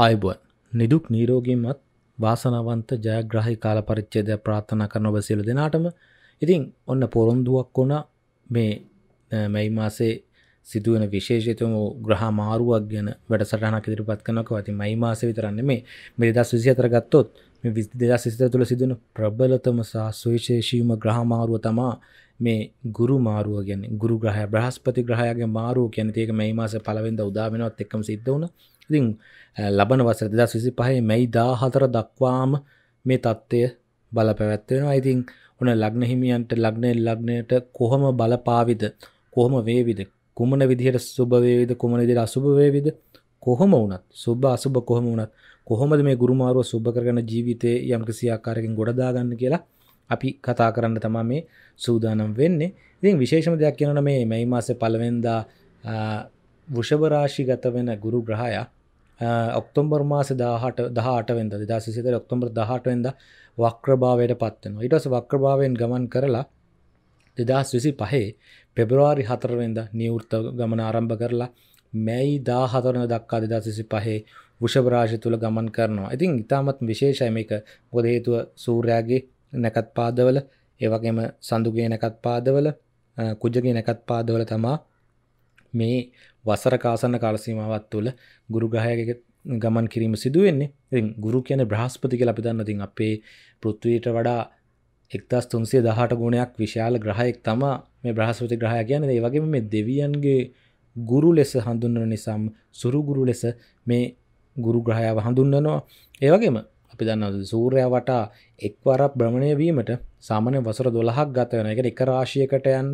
ආයිබුවන් නිදුක් නීරෝගීමත් වාසනවන්ත ජයග්‍රහහි කාල පරිච්චේදය ප්‍රාථනා කරන ඔබ සියලු දෙනාටම. ඉතින් ඔන්න පොරොන්දුවක් වුණ. මේ මැයි මාසේ සිදුවන විශේෂතම ග්‍රහ මාරුවක් ගැන වැඩ සටහනක් ඉදිරිපත් කනක ඇති මයි මාස විතරන්න මේ මේ දස් විසි අතර ගත්තොත් මේ විස් දෙදස් සිත තුළ සිදුවන ප්‍රබලතම සහ සුවිශේෂීම ග්‍රහමාරුව තමා මේ ගුරු මාරුව ගැන ගුරු ග්‍රහය බ්‍රහස්පති ග්‍රහයගේ මාරුව ගැන ඒක මයි මාස පලවෙද උදාවෙනවත් එක්කම සිද්ධ වුණ. ඉතින් ලබන වසර දෙදස් විසි පහේ මැයි දා හතර දක්වාම මේ තත්ත්වය බල පැවැත්වෙනවා ඉතින් ඔන ලග්න හිමියන්ට ලග්නය ලග්නයට කොහොම බලපාවිද? කොහොම වේවිද? කුමන විදිහට සුභවේවිද කුමන විදිහට අසුභවේවිද කොහොම වුණත්? සුභ අසුභ කොහොම වුණත්? කොහොමද මේ ගුරුමාරුව සුභ කරගෙන ජීවිතේ යම්කිසි ආකාරයකින් ගොඩදා ගන්න කියලා අපි කතා කරන්න තමා මේ සූදානම් වෙන්නේ. ඉතින් විශේෂම දෙයක් කියනවනේ මේ මැයි මාසේ පළවෙනිදා වෘෂභ රාශිගත වෙන ගුරු ග්‍රහයා ඔක්තොම්බර් මාස දාහට දහටවෙන්ද දා සිතර ඔක්තොම්බර් දහටවෙන්ද වක්‍රභාවයට පත්වෙන ඉටස වක්‍රභාවයෙන් ගමන් කරලා දෙදස් විසි පහේ පෙබරවාරි හතරවෙන්ද නිවෘත්ත ගමන ආරම්භ කරලා මැයි දා හතරන දක්කා දෙදා සිසි පහේ වෘෂභරාශි තුළ ගමන් කරනවා. ඉතින් ඉතාමත් විශේෂය මේක. ගොද හේතුව සූරයාගේ නැකත් පාදවල ඒවගේම සඳුගේ නැකත් පාදවල කුජගේ නැකත් පාදවල තමා මේ වසර කාසන්න කාලසීමාවත් තුළ ගුරුග්‍රහයක ගමන් කිරීම සිදුවෙන්නේ. ඉතින් ගුරු කියන බ්‍රහස්පති කියලා අපි දන්නවා. ඉතින් අපේ පෘථ්වියට වඩා එක්දස් තුන්සිය දහට ගුණයක් විශාල ග්‍රහයෙක් තමා මේ බ්‍රහස්පති ග්‍රහය කියන්නේ. ඒ වගේම මේ දෙවියන්ගේ ගුරු ලෙස හඳුන්වන නිසාම සුරු ගුරු ලෙස මේ ගුරු ග්‍රහයාව හඳුන්වනවා. ඒ වගේම අපි දන්න සූරයා වටා එක්වරක් භ්‍රමණය වීමට සාමාන්‍ය වසර 12ක් ගත වෙනවා. ඒ කියන්නේ එක රාශියකට යන්න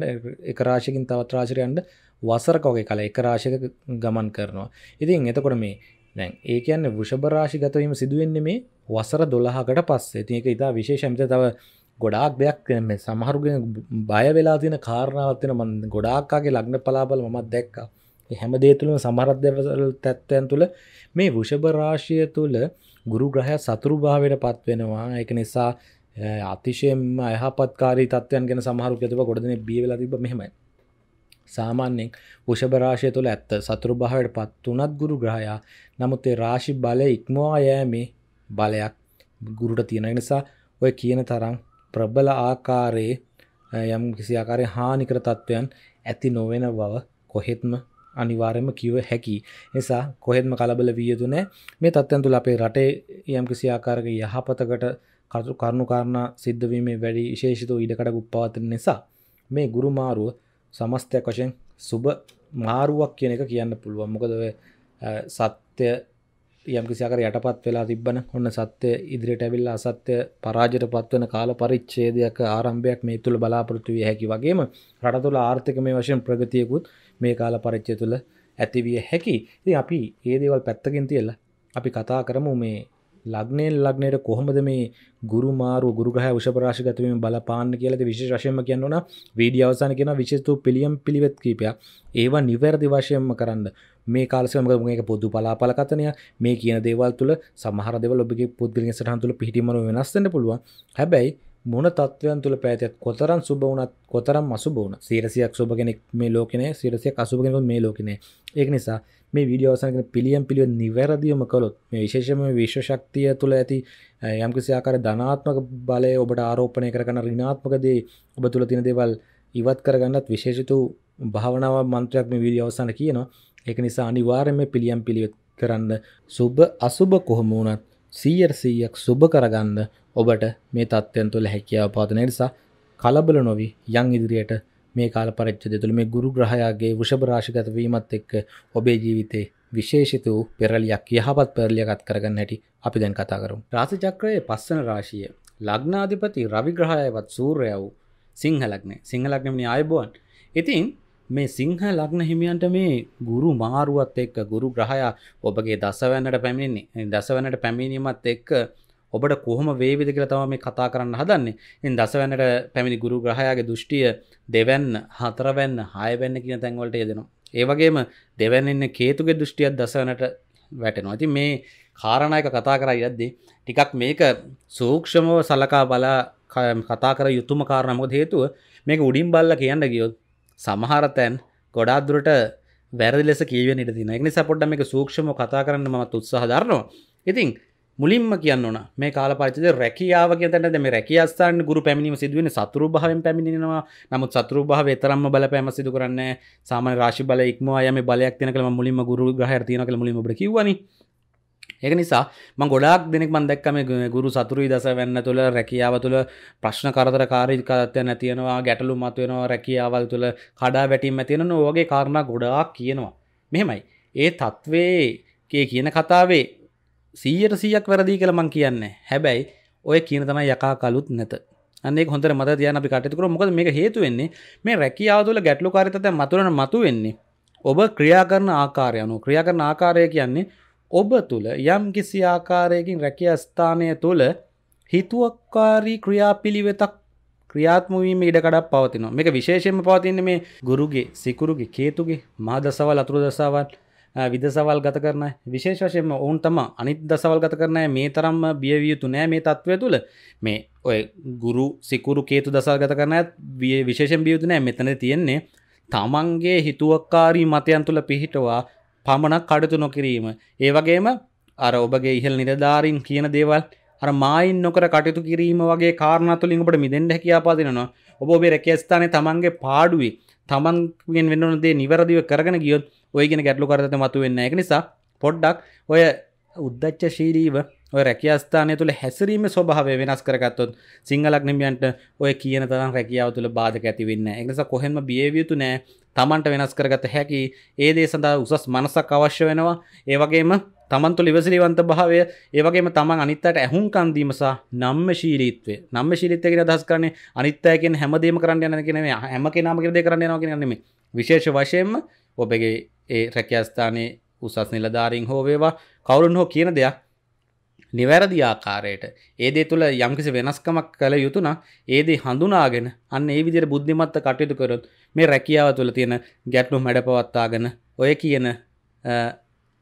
එක රාශියකින් තවත් රාශියකට යන්න වසරක වගේ කල එක රාශියක ගමන් කරනවා. ඉතින් එතකොට මේ දැන් ඒ කියන්නේ වෘෂභ රාශි ගත වීම සිදු වෙන්නේ මේ වසර 12කට පස්සේ. ඉතින් ඒක ඉතා විශේෂයි. මෙතන තව ගොඩාක් දෙයක් මේ සමහරුගෙන බය වෙලා තියෙන කාරණාවක් වෙන මම ගොඩාක් ආගේ ලග්න පලාබල මමත් දැක්කා. හැම දේ තුළම සමහරක් දේවල් තත්ත්වයන් තුළ මේ වෘෂභ රාශිය තුළ ගුරු ග්‍රහය සතුරු භාවයට පත් වෙනවා. ඒක නිසා අතිශයෙන්ම අයහපත්කාරී තත්ත්වයන් ගැන සමහරු කියතව ගොඩදෙනෙක් බිය වෙලා තිබ්බ මෙහෙමයි. සාමාන්‍යයෙන් වෘෂභ රාශිය තුළ ඇත්ත සතුරු භාවයට පත් වුණත් ගුරු ග්‍රහයා නමුත් ඒ රාශි බලය ඉක්මවා යෑමේ බලයක් ගුරුට තියෙන නිසා ඔය කියන තරම් ප්‍රබල ආකාරයේ යම් කිසි ආකාරයේ හානිකර තත්ත්වයන් ඇති නොවන බව කොහෙත්ම අනිවාර්යයෙන්ම කිව හැකි. නිසා කොහෙත්ම කලබල විය යුතු නැහැ. මේ තත්ත්වයන් තුළ අපේ රටේ යම් කිසි ආකාරයක යහපතකට කරුණු කාරණා සිද්ධ වීමේ වැඩි විශේෂිත ඉඩකඩ පවතින නිසා මේ ගුරු මාරුව සමස්තයක් වශයෙන් සුබ මාරුවක් කියන එක කියන්න පුළුවන් මොකද ඔය සත්‍ය යම්කිසිකර යටපත් වෙලා තිබන ඔන්න සත්‍ය ඉදිරියට ඇවිල්ලා අසත්‍ය පරාජයට පත්වන කාල පරිච්ඡේදයක ආරම්භයක් මේ තුළ බලාපොරොත්තු විය හැකි වගේම රට තුළ ආර්ථික මේ වශයෙන් ප්‍රගතියකුත් මේ කාල පරිච්ඡය තුළ ඇතිවිය හැකි. ඉතින් අපි ඒ දේවල් පැත්තකින් තියලා අපි කතා කරමු මේ ලග්නයෙන් ලග්නයට කොහොමද මේ ගුරු මාරු ගුරුග්‍රහය වෘෂභ වීම බලපාන්න කියලාද විශේෂ වශයෙන්ම කියන්න ඕන. වීඩියෝ අවසාන කියන විශේෂ පිළියම් පිළිවෙත් කීපයක් ඒවා නිවැරදි වශයෙන්ම කරන්න. මේ කාලේ මොකද මේක පොදු පලාපල කතනය මේ කියන දේවල් තුළ සමහර දේවල් ඔබගේ පුද්ගලික සටහන් තුළ පිහිටීමම වෙනස් වෙන්න පුළුවන්. හැබැයි මොන තත්ත්වයන් තුළ පැතිත් කොතරම් සුබ වුණත් කොතරම් අසුබ වුණ සිරසියක් සුබ කෙනෙක් මේ ලෝකනේ සිරසියක් අසුබ කෙනෙකුත් මේ ලෝකනේ ඒක නිසා මේ වීඩියෝසනගෙන පිළියම් පිළිව නිවැරදිවම කළොත් මේ විශේෂම විශ්ව ශක්තිය තුළ ඇති යම්කිසි ආකාර ධනාත්මක බලය ඔබට ආරෝපණය කරගන්න ඍණාත්මකදී ඔබ තුළ තියෙන දේවල් ඉවත් කරගන්නත් විශේෂිතු භාවනාව මන්ත්‍රයක් මේ වීඩියෝ අවසාන කියනවා. ඒක නිසා අනිවාර්යයෙන්ම පිළියම් පිළිවෙත් කරන්න සුබ අසුබ කොහොම වුණත් 100%ක් සුබ කරගන්න ඔබට මේ තත්ත්වයන් තුළ හැකියාව පවතින නිසා කලබල නොවි යන් ඉදිරියට මේ කාල පරිච්ඡේදය තුළ මේ ගුරු ග්‍රහයාගේ වෘෂභ රාශිගත වීමත් එක්ක ඔබේ ජීවිතේ විශේෂිත වූ පෙරලියක් යහපත් පෙරලියක් අත් කරගන්න හැටි අපි දැන් කතා කරමු. රාශි චක්‍රයේ පස්වන රාශිය ලග්නාධිපති රවි ග්‍රහයවත් සූර්යයා වූ සිංහ ලග්නේ. සිංහ ලග්නෙමනි ආයුබෝවන්. ඉතින් මේ සිංහ ලග්න හිමියන්ට මේ ගුරු මාරුවත් එක්ක ගුරු ග්‍රහයා ඔබගේ දසවැන්නට පැමිණෙන්නේ. දසවැන්නට පැමිණීමත් එක්ක ඔබට කොහොම වේවිද කියලා තම මේ කතා කරන්න හදන්නේ. ඉන් දසවැන්නට පැමිණි ගුරු ග්‍රහයාගේ දෘෂ්ටිය දෙවැන්න හතරවැන්න හයවැන්න කියන තැන්වලට යෙදෙනවා. ඒවගේම දෙවැන්නන්න කේතුගේ දෘෂ්ටියත් දසවනට වැටෙනවා. ඇති මේ කාරණයක කතා කර යද්දී ටිකක් මේක සූක්ෂමව සලකා බලා කතා කර යුතුම කාරණමොද හේතුව මේක උඩින් බල්ල කියන්න ගියොත් සමහරතැන් ගොඩාදුරට වැරදි ලෙස කියව නිට තින එක නිසා පොඩ්ඩ මේක සූක්ෂම කතා කරන්න මත් උත්සාහ දරනවා. ඉතින් මුලින්ම කියන්න ඕන මේ කාල පරිචද රැකියාව කියතට මේ රැකියස්ථාන ගුරු පැමිණීම සිදුවෙන සතුරු භාවෙන් පැමිණෙනවා. නමුත් සතුරු භාව තරම්ම බල පැම සිදු කරන්න සාමන රාශි බල ඉක්ම අයම බලයක් තින කළ මුලින්ම ගුරු ගහ තියන කළ මුලින්ම කිවනි ඒක නිසා මං ගොඩක් දෙනෙක් මන් දැක්කම ගුරු සතුරුයි දස වෙන්න තුළ රැකියාව තුළ ප්‍රශ්න කරතර කාරිකත්ය නැතියෙනවා ගැටලු මත්වෙනවා රැකියාවල් තුළ කඩා වැටීම ඇතියෙන ඕගේ කාරණා ගොඩාක් කියනවා. මෙහෙමයි. ඒ තත්වේ කියන කතාවේ සීයට සීයක් වැරදිී කළ මං කියන්න. හැබැයි ඔය කියන තම යකා කලුත් නැත. අන්නේ හොඳ මත තියන අපි කටතුකර මොකද මේ හේතු වෙන්නේ මේ රැකියාව තුළ ගැටලු කාරිතත මතුරන මතු වෙන්නේ ඔබ ක්‍රියා කරන ආකාරය අනු ක්‍රියා කරන ආකාරය කියන්නේ ඔබ තුළ යම් කිසි ආකාරයකින් රැකිය ස්ථානය තුළ හිතුවක්කාරී ක්‍රියාපිළිවෙතක් ක්‍රියාත්මවීම ඉඩකඩක් පවතිනවා. මේක විශේෂයෙන්ම පවතින්න මේ ගුරුගේ සිකුරුගේ කේතුගේ මා දසවල් අතුරු දසාවත් විදසවල් ගත කරන විශේෂ වශයෙන්ම ඔවුන් තම අනිත් දසවල් ගත කරනය මේ තරම්ම බියවියයුතු නෑ. මේ තත්ත්වය තුළ මේ ඔය ගුරු සිකුරු කේතු දසල් ගත කරන විය විශේෂෙන් බියයුතු නෑ. මෙතන තියෙන්නේ තමන්ගේ හිතුවක්කාරී මතයන් තුළ පිහිටවා පමණක් කඩතු නොකිරීම. ඒ වගේම අර ඔබගේ ඉහල් නිරධාරින් කියන දේවල් අර මායින් නොකර කටයුතු කිරීම වගේ කාරණතුලින් ඔබට මිදෙන්ට හැකියාපාතිනවා ඔබ ඔබේ රැකස්ථානය තමන්ගේ පාඩුවේ තමන්ගෙන් වෙන්නන දේ නිවැරදිව කරගෙන ගියොත් ඔයගෙන ගැටලු කරත මතු වෙන්න එක නිසා පොඩ්ඩක් ඔය උද්දච්ච ශීරීව ඔය රැකියස්ථානය තුළ හැසිරීම ස්වභාව වෙනස් කරගත්තොත් සිංහලක් නිමියන්ට ඔය කියන තරම් රැකියාව තුළ බාධක ඇතිවෙන්න එනිස කොහෙන්ම බියවියුතු නෑ තමන්ට වෙනස් කරගත හැකි ඒ දේ සඳහා උසස් මනසක් අවශ්‍ය වෙනවා. ඒවගේම තමන්තු ලිවසිලිවන්ත භාවය ඒවගේම තමන් අනිත්තට ඇහුන්කන්දීමසා නම්ම ශීරීත්වය නම්ම ශීරිතයක දස් කරන්නේ අනිත්තයකෙන් හැමදේම කරන්න යන කෙනේ හැම කෙනාමකරද කරන්න යනවා කියනෙම විශේෂ වශයෙන්ම ඔබගේ ඒ රැකියස්ථානයේ උසස් නිලධාරින් හෝ වේවා කවුරුන් හෝ කියන දෙයක් නිවැරදි ආකාරයට. ඒදේ තුළ යම්කිසි වෙනස්කමක් කළ යුතුන ඒදේ හඳුනාගෙන අන්න ඒ විදිර බුද්ධිමත්ත කටයුතු කරොත් මේ රැකියාව තුළ තියෙන ගැටලු මැඩපවත්තාගෙන ඔය කියන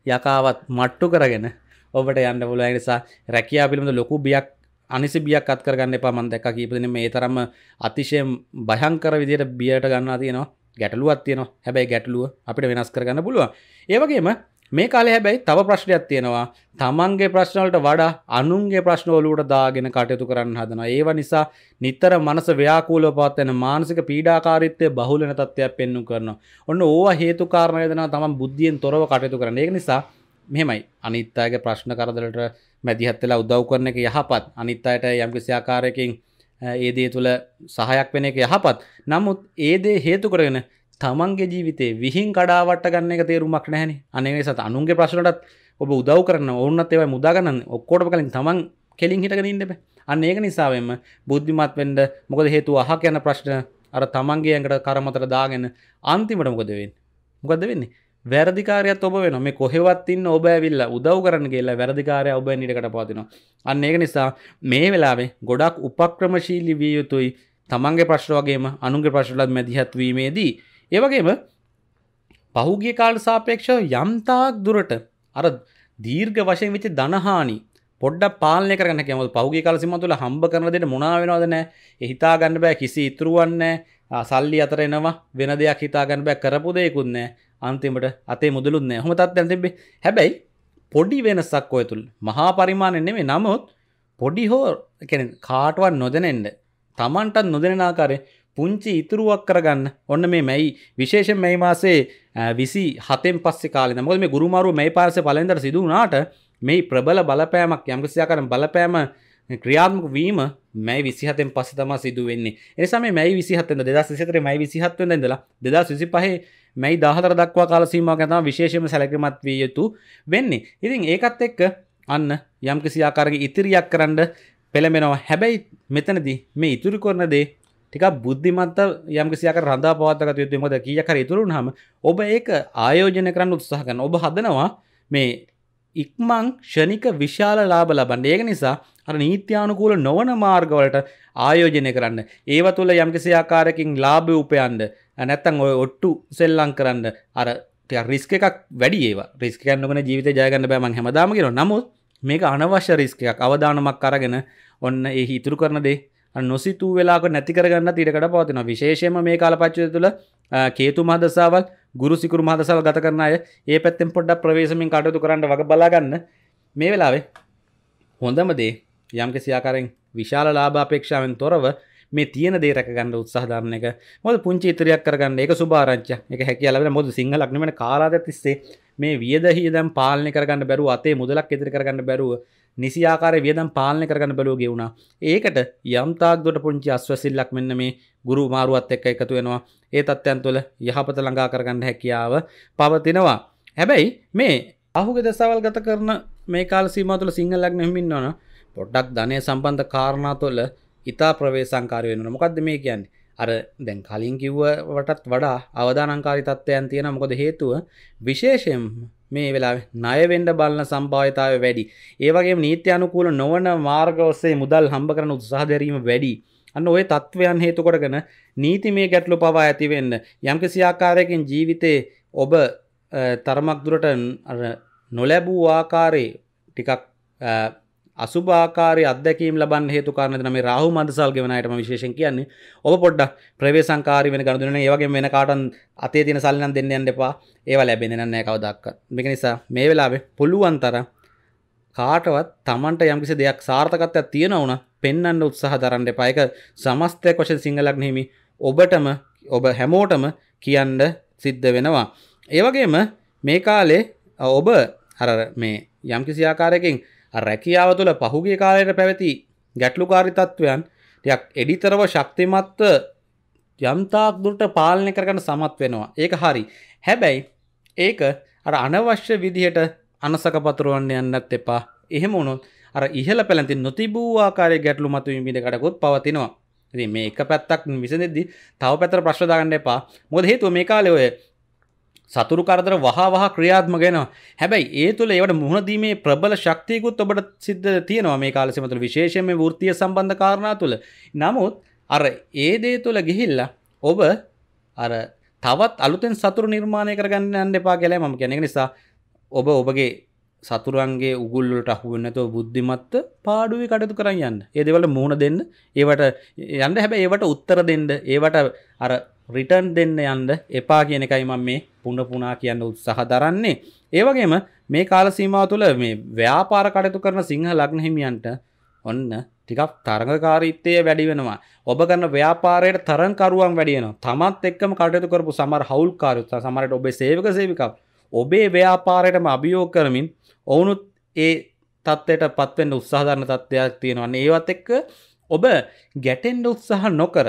යකාවත් මට්ටු කරගෙන ඔබට යන්න පුල නිසා රැකියා පිළිබඳ ලොකු බියක් අනිසි බියක් අත් කරගන්න එපා. මන් දැක කීපදන මේ තරම අතිශය භයංකර විදියට බියට ගන්නා තියෙනවා. ගැටලුවත් තියෙනවා. හැබැයි ගැටලුව අපිට වෙනස් කරගන්න පුළුවන්. ඒවගේම මේ කාලේ හැබැයි තව ප්‍රශ්නයක් තියෙනවා. තමන්ගේ ප්‍රශ්නවලට වඩා අනුන්ගේ ප්‍රශ්නවලුට දාගෙන කටයුතු කරන්න හදනවා ඒව නිසා නිතර මනස ව්‍යාකූලව පවත්වන මානසික පීඩාකාරීත්වය බහුලන තත්ත්වයක් පෙන්වු කරනවා. ඔන්න ඕවා හේතු කාරණා වෙනවා තමන් බුද්ධියෙන් තොරව කටයුතු කරන්න. ඒක නිසා මෙහෙමයි. අනිත් අයගේ ප්‍රශ්න කරදරට මැදිහත් වෙලා උදව් කරන එක යහපත්. අනිත් අයට යම්කිසි ආකාරයකින් ඒ දේ තුළ සහයක් වෙන එක යහපත්. නමුත් ඒ දේ හේතු කරගෙන තමන්ගේ ජීවිතේ විහින් කඩාවට ගන්න එක තේරුමක් නැහැන. අනේ සත අනුන්ගේ ප්‍රශ්නටත් ඔබ උදව් කරන ඔන්නත් ඒවයි මුදාගන්න ඔක්කෝට කලින් තමන් කෙලින් හිටගෙන ඉන්නබ අන්න ඒක නිසාවෙන්ම බුද්ධිමත් වෙන්ඩ මොකද හේතු අහ යන ප්‍රශ්න අර තමන්ගේ ඇඟට කරමතර දාගෙන අන්තිමට මොකද වෙන් මොකද වෙන්නේ? වැරදිකාරයත් ඔබ වෙන මේ කොහෙවත්තින්න ඔබ ඇවිල්ල උදව් කරන්න කියලා වැරදිකාරය ඔබ නිටකට පතිනවා අන්න ඒක නිසා මේ වෙලාවේ ගොඩක් උපක්‍රමශීලි විය යුතුයි තමන්ගේ ප්‍රශ්න වගේම අනුන්ගේ ප්‍රශ්ලත් මැදිහත්වීමේදී ඒවගේම පහුගිය කාල සාපේක්ෂ යම්තාක් දුරට අර දීර්ඝ වශයෙන් වෙච්ච ධනහානි පොඩ්ඩ පාලනය කරන්න කැම පහුගේ කාල සිම තුළ හම්බ කරනදට මොනාවෙනවාද නෑ. එහිතා ගන්න බෑ කිසි ඉතුරුවන්න සල්ලි අතර එනවා. වෙන දෙයක් හිතා ගන්න බෑ. කරපු දෙයකුන්නෑ අන්තිමට අතේ මුදලුත් නෑ. හොම තත් ඇතිබේ හැබැයි පොඩි වෙනසක් ඔය තුළ. මහා පරිමාණ නෙමේ නමුත් පොඩි හෝ කාටවත් නොදනෙන්ට තමන්ටත් නොදෙනනාකාරය පුංචි ඉතුරුවක් කරගන්න. ඔන්න මේ මැයි. විශේෂ මැයි මාසේ විසි හතෙන් පස්සේ කාලෙ මොද මේ ගුරුමාරු මැයි පාස පලෙන්දර සිදුවනාට මේ ප්‍රබල බලපෑමක් යම්කසියා කරන බලපෑම ක්‍රියාත්මක වීම මැයි විසිහතෙන් පස්ස තම සිදුවෙන්නේ එනිසාම මැයි විසිහත්තද දෙදස් විසිතර මැයි විසිහත්ව ඉඳලා දෙදස් විසි පහේ මැයි දහතර දක්වා කාලසීම ගැතම විශේෂම සැලකමත් විය යුතු වෙන්නේ. ඉතින් ඒකත් එක්ක අන්න යම් කිසි ආකාරගේ ඉතිරියක් කරන්න පෙළමෙනවා හැබැයි මෙතනදී මේ ඉතුරු කරන දේ ටික බුද්ධිමත්ත යම් කිසියක රඳා පවත්තක යුතු මොද කිය කර ඉතුරුන් හම ඔබ ඒක ආයෝජනය කරන්න උත්සාහකන ඔබ හදනවා මේ ඉක්මං ෂණික විශාල ලාබ ලබන්න. ඒක නිසා අර නීත්‍යානුකූල නොවන මාර්ගවලට ආයෝජනය කරන්න. ඒව තුළ යම්කිසි ආකාරකින් ලාභ උපයන්ද නැත්තං ඔය ඔට්ටු සෙල්ලං කරන්න. අර රිස්ක එකක් වැඩි ඒවා. රිස්කයන්නගන ජීවිත ජයගන්න බෑමන් හැමදාමගෙන නමුත් මේක අනවශ්‍ය රිස්ක එකක්. අවධානමක් කරගෙන ඔන්න ඒ හිතුරු කරනදේ නොසිතු වෙලාක නැතිකරගන්න තිරකට පවතින විශේෂම මේ කාල පච්චය තුළ කේතු මදසාවල් ගුරු සිකුරු මහදසල් ගත කරන අය ඒ පැත්තෙන් පොඩ්ඩක් ප්‍රවේශමින් කටයුතු කරන්න වග බලාගන්න මේ වෙලාවේ හොඳම දේ යම් කිසියාකාරෙන් විශාල ලාභ අපේක්ෂාවෙන් තොරව මේ තියෙන දේ රැකගන්න උත්සාහධරණ එක. මොද පුංචි ඉතරයක් කරගන්න. එක සුභාරංච එක හැකියාලවෙන මොද සිංහලක්නමට කාලාද තිස්සේ මේ වියදහි දැම් පාලනය කරගන්න බැරුව අතේ මුදලක් ඉදිරි කරගන්න බැරුව නිසියාකාර වියදම් පාලනය කරගන්න බැලූ ගෙවුණා. ඒකට යම්තාක් දොට පුංචි අස්වසිල්ලක් මෙන්න මේ ගුරු මාරුවත් එක්ක එකතු වෙනවා. ඒ තත්ත්යන් තුළ යහපත ළඟා කරගන්න හැකියාව පවතිනවා. හැබැයි මේ අහුග දසවල් ගත කරන මේ කාල සීම තුළ සිංහලක් නැමින් ඕන පොඩ්ඩක් ධනය සම්බන්ධ කාරණා තුළ ඉතා ප්‍රවේ සංකාරය වෙන මොකක්ද මේ කියන්නේ? අර දැන් කලින් කිව්වටත් වඩා අවදානංකාරි තත්ත්වයන් තියෙන මොකද හේතුව විශේෂයෙන් මේ වෙලා නයවෙන්ඩ බලන සම්භාවිතාව වැඩි. ඒවගේ නීත්‍ය අනුකූල නොවන මාර්ග ඔස්සේ මුදල් හම්බ කරන උත්සාහ දැරීම වැඩි. අන්න ඔය තත්ත්වයන් හේතුකොටගෙන නීති මේ ගැටලු පවා ඇතිවෙන්න යම්කිසිආකාරයකින් ජීවිතේ ඔබ තරමක් දුරට නොලැබූ ආකාරයේ ටිකක් අසුභාකාරය අදැකීම් ලබන් හේතු කාරණ මේ රාහු මදසල් ගෙවනයටම විශේෂෙන් කියන්නේ. ඔබ පොඩ්ඩ ප්‍රවේශංකාරි වෙන ගණදුන ඒවගේ වෙන කාටන් අතේ තින සල්ලන් දෙන්න යන්න එපා. ඒව ලැබෙන නෑ කවදක්ක මේක නිසා මේ වෙලාවේ පුළුවන්තර කාටවත් තමන්ට යම්කිසි දෙයක් සාර්ථකත්වයක් තියෙන වුණ පෙන්න්න උත්සාහ දරන්න එපායක සමස්තය කොෂ සිංහලක් නෙමි ඔබටම ඔබ හැමෝටම කියන්න සිද්ධ වෙනවා. ඒවගේම මේ කාලේ ඔබ හර මේ යම්කිසි ආකාරයකින් රැකියාව තුළ පහුගේ කාලයට පැවති ගැටලුකාරි තත්ත්වයන් යක් එඩිතරව ශක්තිමත්ව යම්තාක් දුරට පාලනය කරගන්න සමත් වෙනවා. ඒක හරි. හැබැයි ඒක අර අනවශ්‍ය විදිහට අනසක පතුරුවන්න යන්නත් එපා. එහෙම වුණොත් අර ඉහල පැලති නොතිබූ ආකාරය ගැටලු මතු මිමිඩකටකොත් පවතිනවා. ඉතින් මේ එක පැත්තක් විසදෙද්දි තව පැතර ප්‍රශ්දාගන්න එපා. මොද හේතුව මේ කාලය ඔය සතුරු කරදර වහා වහ ක්‍රියාත්ම ගෙන හැබැයි ඒ තුළ ඒවට මුහුණදීමේ ප්‍රබල ශක්තියකුත් ඔබට සිද්ධ තියෙනවා මේ කාලෙසමතුළ විශේෂම වෘතිය සම්බන්ධ කාරණා තුළ. නමුත් අර ඒ දේ තුළ ගිහිල්ල ඔබ අර තවත් අලුතෙන් සතුරු නිර්මාණය කරගන්න අන්න එපා කියලා මම කෙනෙක නිසා ඔබ ඔබගේ සතුරන්ගේ උගුල්ලට අහුවන්නතව බුද්ධිමත්ත පාඩුවේ කටතු කරන්න යන්න. ඒදවල මුහුණ දෙන්න. ඒවට යන්න. හැබැ ඒවට උත්තර දෙන්න. ඒවට අර රිටර්න් දෙන්න යන්න එපා කියන එකයි මම මේ පුුණ පුනා කියන්න උත්සාහ දරන්නේ. ඒවගේම මේ කාල සීමාව තුළ මේ ව්‍යාපාර කටයුතු කරන සිංහ ලග්න හිමියන්ට ඔන්න ටිකක් තරඟකාරීත්තය වැඩි වෙනවා. ඔබ කරන්න ව්‍යාපාරයට තරංකරුවන් වැඩියන තමත් එක්කම කටයුතු කරපු සමර හවුල්කාරයුත්ත සමරට ඔබේ සේවක සේවිකක් ඔබේ ව්‍යාපාරයටම අභියෝග කරමින් ඔවුනුත් ඒ තත්ත්වයට පත්වෙන්න උත්සාධරණ තත්ත්වයක් තියෙනවන්න ඒවත් එක්ක ඔබ ගැටෙන්ඩ උත්සාහ නොකර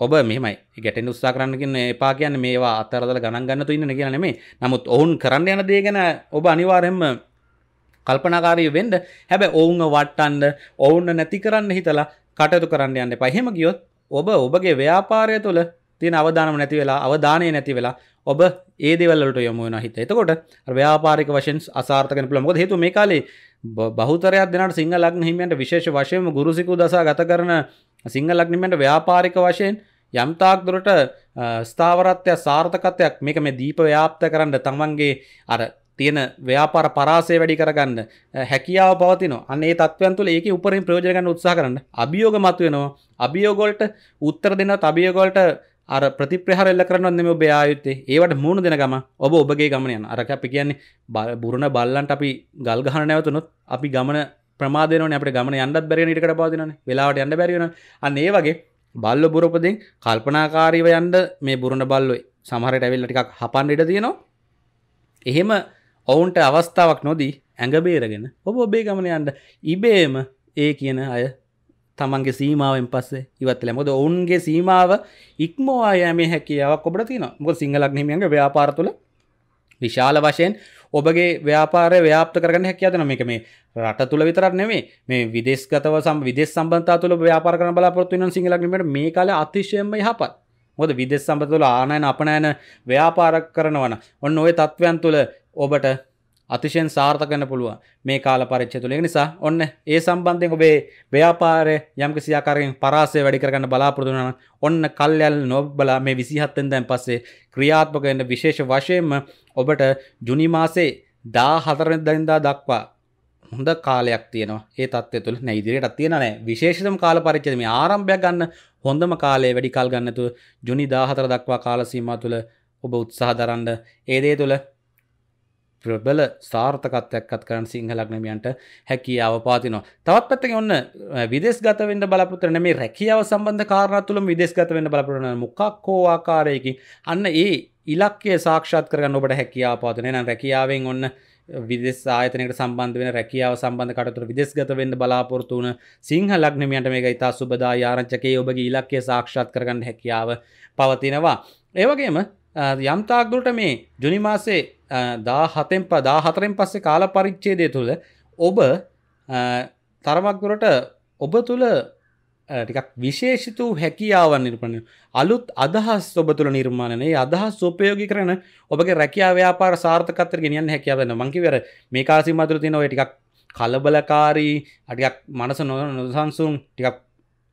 ඔබ මෙමයි ගැට උත්සා කරන්නකින්න එපා කියන්න මේවා අතරදල ගණන් ගන්න තුන්න කියන නෙමේ නමුත් ඔවුන් කරන්න යන දේ ගැන ඔබ අනිවාරෙන්ම කල්පනාකාරී වෙන්ඩ හැබැ ඔවුන් වට්ටන්ඩ ඔවුන්න නැති කරන්න හිතලා කටයුතු කරන්න යන්න පහෙම ගියොත් ඔබ ඔබගේ ව්‍යාපාරය තුළ තියෙන අවධානම නැති වෙලා අවධානය නැති වෙලා ඔබ ඒදවලට යොමුවන හිත. එතකොට ව්‍යාපාරික වශයෙන් අසාර්ථකන පුළමොද හේතු මේ කාලේ බහතරයක් දෙනට සිංහ ලක්න හිමියන්ට විශේෂ වශයම ගුරුසිකු දසා ගත කරන සිංහ ලක්නිමට ව්‍යාපාරික වශයෙන් යම්තාක් දුරට ස්ථාවරත්වය සාර්ථකත්වයක් මේක මේ දීප ව්‍යාප්ත කරන්න තමන්ගේ අර තියෙන ව්‍යාපාර පරාසය වැඩි කරගන්න හැකියාව පවතින අන්නේ තත්වයන් තුළ ඒක උපරින් ප්‍රයෝජනගන්න උත්සා කරන්න. අභියෝග මතුවෙනවා. අභියෝගොල්ට උත්තර දෙන්න අභියෝගොල්ට අර ප්‍රතිප්‍රහර එල්ල කරනවන්නම ඔබ ආයුත්තේ. ඒවට මුණ දෙන ගම ඔබ ඔබගේ ගමනයන් අරක අපි කියන්නේ බුරුණ බල්ලන්ට අපි ගල් ගහන නැවතුනොත් අපි ගමන ප්‍රමාදන අපට ගමන යන්නත් බැරි නිටකට පවතින වෙලාවට යන්න බැරිවෙන අන්න ඒ වගේ බල්ල බුරපදින් කල්පනාකාරීව යන්ඩ මේ බුරුණ බල්ලොයි සමහරට ඇවිල්ල ටිකක් හපන් ඉට තියෙනවා. එහෙම ඔවුන්ට අවස්ථාවක් නොදී ඇඟබේරගෙන ඔබ ඔබේ ගමන යන්ට ඉබේම ඒ කියන අය තමන්ගේ සීමාවෙන් පස්සේ ඉවත්ල මොද ඔවුන්ගේ සීමාව ඉක්මවා යෑම හැකියාවක් ඔබට තින මොක සිංහලක් හිමියන්ගේ ව්‍යාපාර තුළ විශාල වශයෙන් ඔබගේ ව්‍යාපාරය ව්‍යාප්ත කරගන්න හැකියාදන මේක මේ රට තුළ විතරක් නෙමේ මේ විදෙස්ගතව සම් විදෙස් සම්බන්තා තුළ ව්‍යාපාර කරන බලාපොරත්තු වෙන සිංහලක්ීමට මේ කාල අතිශයම යහපත්. මොද විදෙස් සම්බතුල ආනයන අපනෑන ව්‍යාපාරක් කරනවන ඔන්න ඔය තත්ත්වයන් තුළ ඔබට අතිශයෙන් සාර්ථකන්න පුළුව මේ කාල පරිච්ච තුළ. නිසා ඔන්න ඒ සම්බන්ධයෙන් ඔබේ ව්‍යාපාරය යම්ක සියාකාරයෙන් පරාසය වැඩි කරගන්න බලාපොරදුනන ඔන්න කල්යල් නොබ්බලා මේ විසිහත්තෙන් දැන් පස්සේ ක්‍රියාත්මකන්න විශේෂ වශයෙන්ම ඔබට ජුනිමාසේ දා හතරන දනින්දා දක්වා හොඳ කාලයක් තියෙනවා. ඒ තත්ව තුළ නැයිදිරියට තියෙනනෑ විශේෂතම කාල පරිච්චද මේ ආරම්භයක් ගන්න හොඳම කාලේ වැඩි කල් ගන්නතු ජුනි දාහතර දක්වා කාලසීම තුළ ඔබ උත්සාහ දරන්න. ඒදේ තුළ ප්‍රබල සාර්ථකත්වයක්ත් කරන්න සිංහලක්නමියන්ට හැකියාව පාතිනවා තවත් පැත්තක ඔන්න විදෙස් ගතවෙන්න බලපුතරන මේ රැකියාව සම්බන්ධ කාරණ තුළ විදෙස් ගතවෙන්න බලපුරන මොකක්කෝ ආකාරයකි අන්න ඒ ඉලක්කේ සාක්ෂාත් කරගන්න ඔබට හැකියාව පාතන නම් රැකියාවෙන් ඔන්න විදෙස් ආයතනයට සම්බන්ධ වෙන රැකියාව සම්බන්ධ කටතුර විදෙස්ගත වෙන්න බලාපොරතු වන සිංහ ලක්නමයට මේක ඉතා සුබදා යාරංචකේ ඔබගේ ඉලක්කය සාක්ෂාත් කරගන්න හැකියාව පවතිනවා. ඒවගේම යම්තාක්දුරට මේ ජුනිමාසේ දා හතෙන් ප දා හතරෙන් පස්සේ කාල පරිච්චේදය තුළ ඔබ තරමක්දුරට ඔබ තුළ ටිකක් විශේෂිතු හැකියාවන් නිර්පණය අලුත් අදහස් ඔබ තුළ නිර්මාණනේ අදහස් සෝපයෝගි කරන ඔබගේ රැකියා ව්‍යාපාර සාර්ථකත්තර ගෙනියන් හැකියාවන්න මංකිවර මේ කාසි මතුර තින ඔය ටිකක් කලබලකාරී අටියක් මනස නො නොසන්සුන් ටිකක්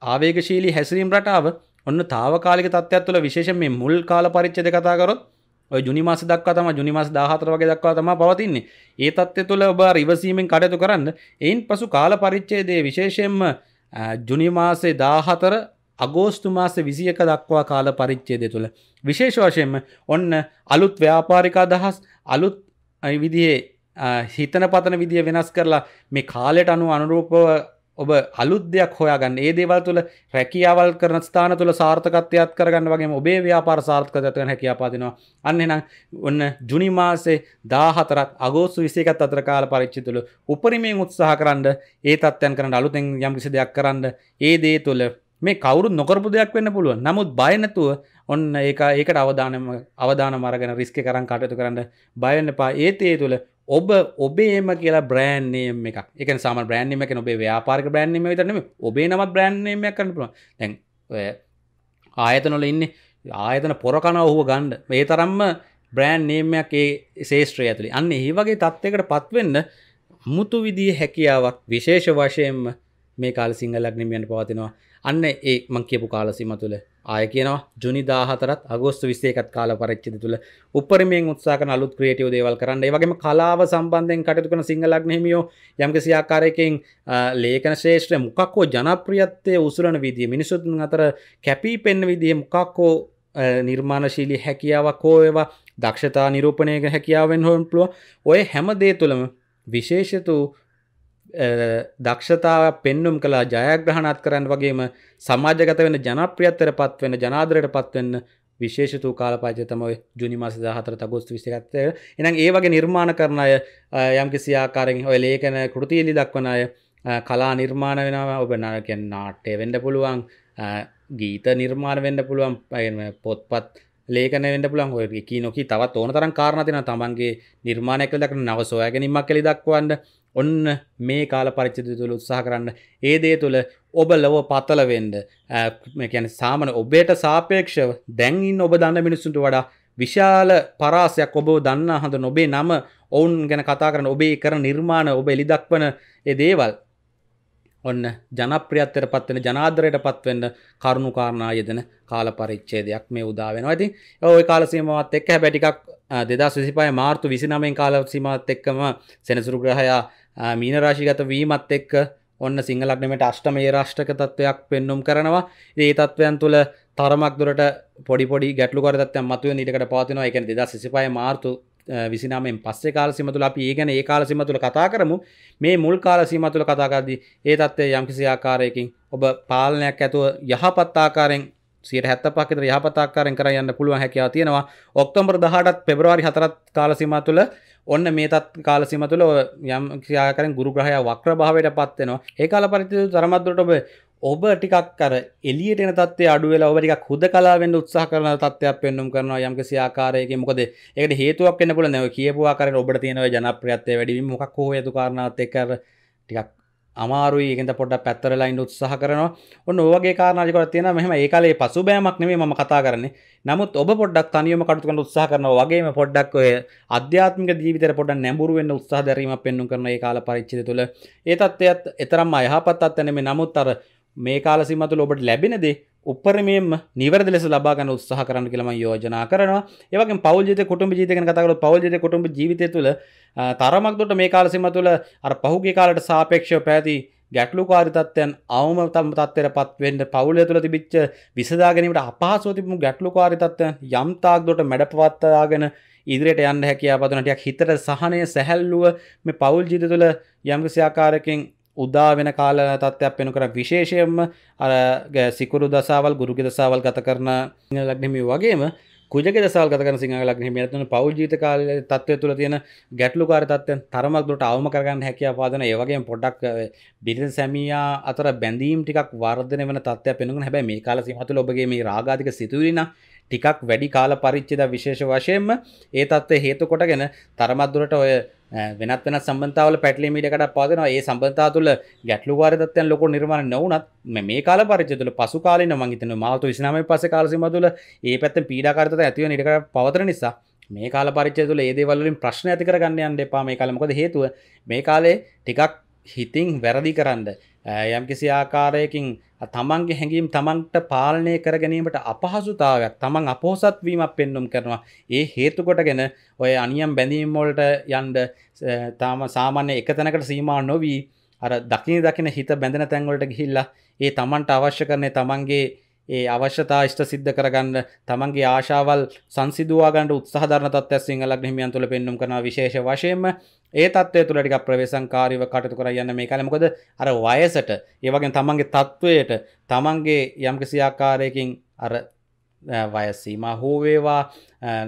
ආවේගශීලී හැසිරීම් රටාව ඔන්න තාවකාලික තත්ත්වත් තුළ විශේෂ මේ මුල් කාල පරිච්චද කතාකරොත් ඔය ජුනිමාස දක්වා තම ජුනිමාස දාහතර වගේ දක්වා තම පවතින්නේ. ඒ තත්ත්ය තුළ ඔබ රිවසීමෙන් කටයුතු කරන්න එයින් පසු කාල පරිච්චේදේ විශේෂයෙන්ම ජුනිමාසේ දාහතර අගෝස්තු මාස විසියක දක්වා කාල පරිච්චේදය තුළ. විශේෂ වශයෙන්ම ඔන්න අලුත් ව්‍යාපාරික අදහස් අලුත් විදිහේ හිතන පතන විදිිය වෙනස් කරලා මේ කාලෙට අනු අනුරූපව ඔබ අලුත් දෙයක් හොයාගන්න. ඒ දේවල් තුළ රැකියාවල් කරන ස්ථාන තුළ සාර්ථකත්වයක් කරගන්න වගේ ඔබේ ව්‍යාපාර සාර්ථකතයන හැකියාපාතිනවා අන්න එනම් ඔන්න ජුනිමාසේ දාහතරත් අගෝස්තු විසේකත් අතර කාල පරිච්චි තුළ උපරිමයෙන් උත්සාහ කරන්න ඒ තත්යන් කරන්න අලුතෙන් යම් කිසි දෙයක් කරන්න ඒ දේ තුළ මේ කවුරු නොකරපු දෙයක් වෙන්න පුළුවන්. නමුත් බයනැතුව ඔන්න ඒ ඒකට අවධානම අවධාන මරගෙන රිස්ක කරන් කටයුතු කරන්න බයන්න පා ඒතේ තුළ ඔබ ඔබේම කියලා බ්‍රෑන්්නේම එක එක සම බ්‍රෑන්්ම එක ඔබේ ව්‍යාපාරක බ්‍රෑන්්ම විතරනම ඔබේ නමත් බ්‍රෑන්්නේමයක් කරන්න පුළුවන්. දැන් ආයතනොල ඉන්න ආයතන පොරකන ඔහුව ගණ්ඩ මේ තරම්ම බ්‍රෑන්් නේමයක් ඒ ශේෂත්‍රය ඇතුළි අන්න ඒ වගේ තත්වකට පත්වෙන්න මුතු විදිී හැකියාවක් විශේෂ වශයෙන්ම මේ කාල සිංහලක් නිමියන් පවතිනවා. අන්න ඒ මං කියපු කාලසිම තුළ ආය කියනවා ජුනි දාහතරත් අගොස්තු විස්සේකත් කාල පරච්චිත තුළ උපරමෙන් උත්සාක අලුත් ක්‍රේටියෝ දේවල් කරන්න. ඒවගේම කලාව සම්බන්ධයෙන් කටයුතු කන සිංහලක් නෙමියෝ යම්කිසි ආකාරයකින් ලේකන ශේෂ්ත්‍රය මොකක්කෝ ජනප්‍රියත්වය උසුරන විදිිය මිනිසුතුන් අතර කැපී පෙන්න්න විදිහ මොකක්කෝ නිර්මාණශීලී හැකියාවක් හෝ ඒවා දක්ෂතා නිරූපණයක හැකියාවෙන් හොන් පුළුව ඔය හැම දේ තුළම විශේෂතු දක්ෂතාව පෙන්නුම් කලා ජයග්‍රහණත් කරන්න වගේම සමාජගත වෙන ජනප්‍රියත්තර පත්වෙන ජනාදරයට පත්වන්න විශේෂතු කාලපාච තමයි ජුනිමාස දහතර තගොස්තු විසිගත්තය එනම් ඒ වගේ නිර්මාණ කරන අය යම්කිසි ආකාරෙන් ඔය ලේකන කෘතියලි දක්වන අය කලා නිර්මාණ වෙනවා. ඔබ නරකෙන් නාට්‍යය වෙන්ඩ පුළුවන් ගීත නිර්මාණ වෙන්න පුළුවන් පොත්පත් ලේකන වෙන්න පුළන් ඔය කී නොකී තවත් ඕන තරන් කාරණතින තමන්ගේ නිර්මාණයක දක්න නව සොයගැනීමක් කළි දක්වන්න. ඔන්න මේ කාල පරිච්චිත තුළ උත්සාහ කරන්න. ඒ දේ තුළ ඔබ ලොව පතලවෙන්ඩ කැන සාමන ඔබේට සාපේක්ෂව දැන්ඉන්න ඔබ දන්න මිනිස්සුන්ට වඩා විශාල පරාසයක් ඔබ දන්න හඳ නොබේ නම ඔවුන් ගැන කතා කරන ඔබේ කර නිර්මාණ ඔබ එලිදක්වන ඒ දේවල්. ඔන්න ජනප්‍රියත්තර පත්වෙන ජනාදරයට පත්වෙන්න කරුණු කාරණා යෙදෙන කාල පරිච්චේදයක් මේ උදා වෙනවා. ඇති ඔය කාලසීමවත් එක්ක හැබැටිකක් දෙදා විසිපය මාර්තු විසිනමෙන් කාල සීමත් එක්කම සෙනසුරු ග්‍රහයා මීනරාශිගත වීමත් එක්ක ඔන්න සිංහලක්නමට අෂ්ටමේ රාෂ්ටක තත්වයක් පෙන්නුම් කරනවා. ඒ තත්වයන් තුළ තරමක් දුරට පොඩිපොඩි ගැටලු කරතත් මතුව නිටකට පවතිනවා. එක දෙදා සිසිපය මාර්තු විසිනමෙන් පස්සේ කාලසිමතුල අපි ඒ ගැන ඒ කාලසිම තුළ කතා කරමු. මේ මුල් කාලසීම තුළ කතාකාදී ඒ තත්වය යම්කිසි ආකාරයකින් ඔබ පාලනයක් ඇතුව යහපත් ආකාරෙන් සියට හැත්ත පක්කතර යහපතාකාරෙන් කර යන්න පුළුවන් හැකයාව තියෙනවා. ඔක්තොම්බර් දහටත් පෙබරවාරි හතරත් කාලසිම තුළ ඔන්න මේතත් කාලසිම තුළ යම් ක්‍රියාකරෙන් ගුරු ග්‍රහය වක්‍ර භාවයට පත්වෙනවා ඒ කාල පරිති තරමත්දුරට ඔබ ඔබ ටිකක් කර එලියට එන තත්වය අඩුවෙලා ඔබ ටිකක් හුද කලාවෙන් උත්සාහ කරන තත්ත්වයක් පෙන්නුම් කරනවා. යම්කිසි ආකාරයකින් මොකද ඒකට හේතුවක් වෙන්න පුළුවන්. දැන් කියපු ආකාරයෙන් ඔබට තියෙන ඔය ජනප්‍රියත්වය වැඩි වීම මොකක් හෝ හේතු කාරණාවත් එක්ක ටිකක් අමාරුයි ඒකෙන්ද පොඩ්ඩක් පැත්තරලා ඉන්න උත්සාහ කරනවා. ඔන්න ඔය වගේ කාරණා ටිකක් තියෙනවා. මෙහෙම ඒ කාලේ පසුබෑමක් නෙමෙයි මම කතා කරන්නේ. නමුත් ඔබ පොඩ්ඩක් තනියම කටයුතු කරන්න උත්සාහ කරනවා වගේම පොඩ්ඩක් ඔය ආධ්‍යාත්මික ජීවිතේට පොඩ්ඩක් නැඹුරු වෙන්න උත්සාහ දැරීමක් පෙන්වන්න කරන ඒ කාල පරිච්ඡේදය තුළ ඒ තත්ත්වයත් එතරම්ම යහපත් තත්ත්ව නෙමෙයි. නමුත් අර මේ කාල සීම තුළ ඔබට ලැබෙන දේ උපරමයෙන්ම නිවැරදි ලෙස ලබා ගන්න උත්සාහ කරන්න කියලා මම යෝජනා කරනවා. ඒ වගේම පෞල් ජීවිත කුටුම්බ ජීවිත ගැන කතා කරලා පෞල් ජීවිත කුටුම්බ ජීවිතය තුළ තරමක් දුරට මේ කාල සීම තුළ අර පහුගිය කාලයට සාපේක්ෂව පැවති ගැටලුකාරි තත්ත්වයන් අවම තම තත්වයට පත්වෙන්ට පවුල තුළ තිබිච්ච විසදාගැනීමට අපහසෝ තිබුණු ගැටලුකාරි තත්ත්වයන් යම් තාක් දොට මැඩ පවත්තාගෙන ඉදිරියට යන්න හැකියා පදනටයක් හිතට සහනය සැහැල්ලුව මේ පවුල් ජීත තුළ යම්කිසියාකාරකින් උදා වෙන කාල තත්ත්වයක් පෙනු කර විශේෂයෙන්ම අර සිකුරු දසාවල් ගුරුගි දසාවල් ගත කරන ලක්නෙමි වගේම කුජක දසාල් ගතන සිංහ ලක්න මෙතන පෞල් ජීත කාල තත්වය තුළ තියෙන ගැටලු කාර තත්වයන් තරමක් දුට අවම කරගන්න හැකිය පාදන ඒවගේ පොඩක් බිරි සැමියා අතර බැඳීම් ටික් වර්ධන වන තත්වය පෙනුන හැබැ මේ කාල සිමතුල ඔබගේ මේ රාගාතික සිතුවරින ටිකක් වැඩි කාල පරිච්චිද විශේෂ වශයෙන්ම ඒ තත්ත්වය හේතු කොටගෙන තරමත්දුරට ඔය වෙනත් වෙන සම්බන්තාවල පැටලි මීටකට පාදන ඒ සම්බන්තා තුළ ගැටලු වාරතත්යන් ලොක නිර්මාණ නොවනත් මේ කාල පරිචතුල පසු කාලන මංගතන මාතු විස්නම පස කාලසිම තුළ ඒ පැත්ත පීඩාකාරත ඇතිව නිකට පවතර නිසා මේ කාල පරිචය තුළ ඒදේවලින් ප්‍රශ්න ඇති කරගන්න අන්න එපා. මේ කාලමකොද හේතුව? මේ කාලේ ටිකක් හිතින් වැරදි කරන්න. යම් කිසි ආකාරයකින් තමන්ගේ හැඟීම් තමන්ට පාලනය කර ගැනීමට අපහසුතාවයක් තමන් අපෝසත් වීමක් පෙන්නුම් කරනවා. ඒ හේතුකොටගෙන ඔය අනියම් බැඳීම්මෝල්ට යන්ඩ තාම සාමාන්‍ය එක තැනකට සීමා නොවී අර දකින දකින හිත බැඳෙන තැන්වලට ගිහිල්ලා ඒ තමන්ට අවශ්‍ය කරනය තමන්ගේ ඒ අවශ්‍යතා ෂ්ට සිද්ධ කරගන්න තමන්ගේ ආශාවල් සංසිදුවාගන්ට උත්සාධරන තත්ව සිංහලක් හිමියන් තුළ පෙන්නුම් කරන විශේෂ වශයෙන්ම ඒ තත්වය තුළටික ප්‍රවේශංකාරීව කටතු කර යන්න මේ කලමකොද අර වයසට ඒවගේ තමන්ගේ තත්ත්වයට තමන්ගේ යම්කිසි ආකාරයකින් අර වයසීම හෝවේවා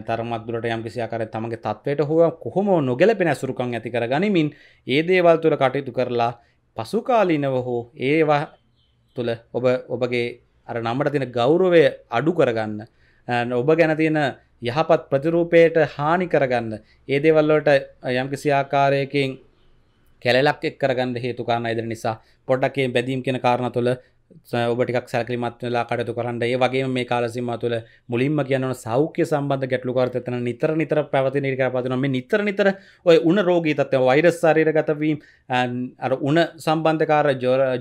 තරමත්දුරට යම්කිසි ආකාරය තමගේ තත්වයට හෝ කොහොම නොගැලපෙන සුරුකං ඇති කර ගනිමින් ඒ දේවල් තුළ කටයුතු කරලා පසුකාලීනව හෝ ඒවා තුළ ඔබ ඔබගේ අර නම්මට තියෙන ගෞරවය අඩු කරගන්න ඔබ ගැන තියෙන යහපත් ප්‍රතිරූපයට හානි කරගන්න. ඒ දේවල්ලට යම්කිසි ආකාරයකින් කැලලක් එක් කරගන්න හේතු කාරණ ඉදිර නිසා පොඩ්ඩක්ේ බැදීම් කෙන කාරණ තුළ ඔබටික් සැකලිමත් වෙලා කටතු කරන්න. ඒ වගේ මේ කාලසිම තුළ මුලින්ම කියනන සෞඛ්‍ය සම්බන්ධ ගැටලු කරතන නිතර නිතර පැවති නික පතින මේ නිතර නිතර ඔය උන රෝගී තත්ව වෛරස් සාරීර ගතවීම අර උන සම්බන්ධකාර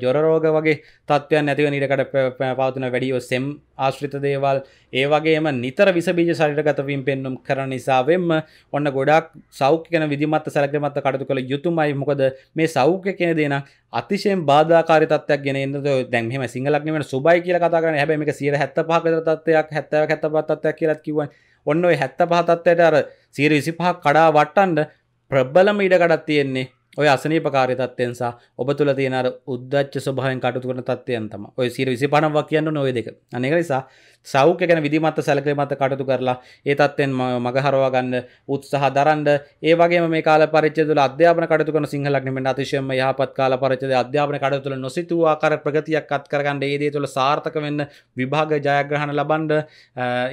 ජොරරෝග වගේ තත්වයන් නැතිව නිරකට පවතින වැඩියෝ සෙම් ආශ්‍රිත දේවල්. ඒ වගේම නිතර විසබීජ සරිට ගතවීම පෙන්නුම් කර නිසාවෙන්ම ඔන්න ගොඩක් සෞඛ්‍යන විදිමත් සැලකමත් කටතු කළ යුතුමයි. මොකද මේ සෞඛ්‍ය කෙන දෙන අතිශයෙන් බාධකාරිතත්වයක් ගෙන දැන්ම සිංහලක්නීමට සුබයි කියල කතා කරන හැබැ එක සිර හැත්ත පහක තත්වයක් හැත්තව හැත්ත පත්තත්වයක් කියලත් කිව ඔන්න ඔය හැත්ත පහතත්වයට අර සීර විසි පහක් කඩා වට්ටන්ඩ ප්‍රබ්බලම ඉඩකඩත් තියෙන්නේ ඔය අසනීපකාරය තත්වයන්සා ඔබ තුළ තියෙනර උද්දච්ච ස්වභාවෙන් කටතු කරන තත්වයන්තම ඔය සිර විසි පනවක් කියන්න නොය දෙක. අනෙක නිසා සෞඛ්‍ය ගැන විදිමත්ත සැලකේ මත කටතු කරලා ඒ තත්වෙන් මගහරවා ගන්න උත්සාහ දරන්ඩ ඒ වගේ මේ කාල පරිච්චතුල අධ්‍යාපන කටතු කන සිංහලක්නීමට අතිශයම යහපත් කාල පරිච්චද අධ්‍යාපන කටතුළ නොසිතුව ආකාර ප්‍රගතියක් අත් කරගන්න ඒදේ තුළ සාර්ථක වෙන්න විභාග ජයග්‍රහණ ලබන්ඩ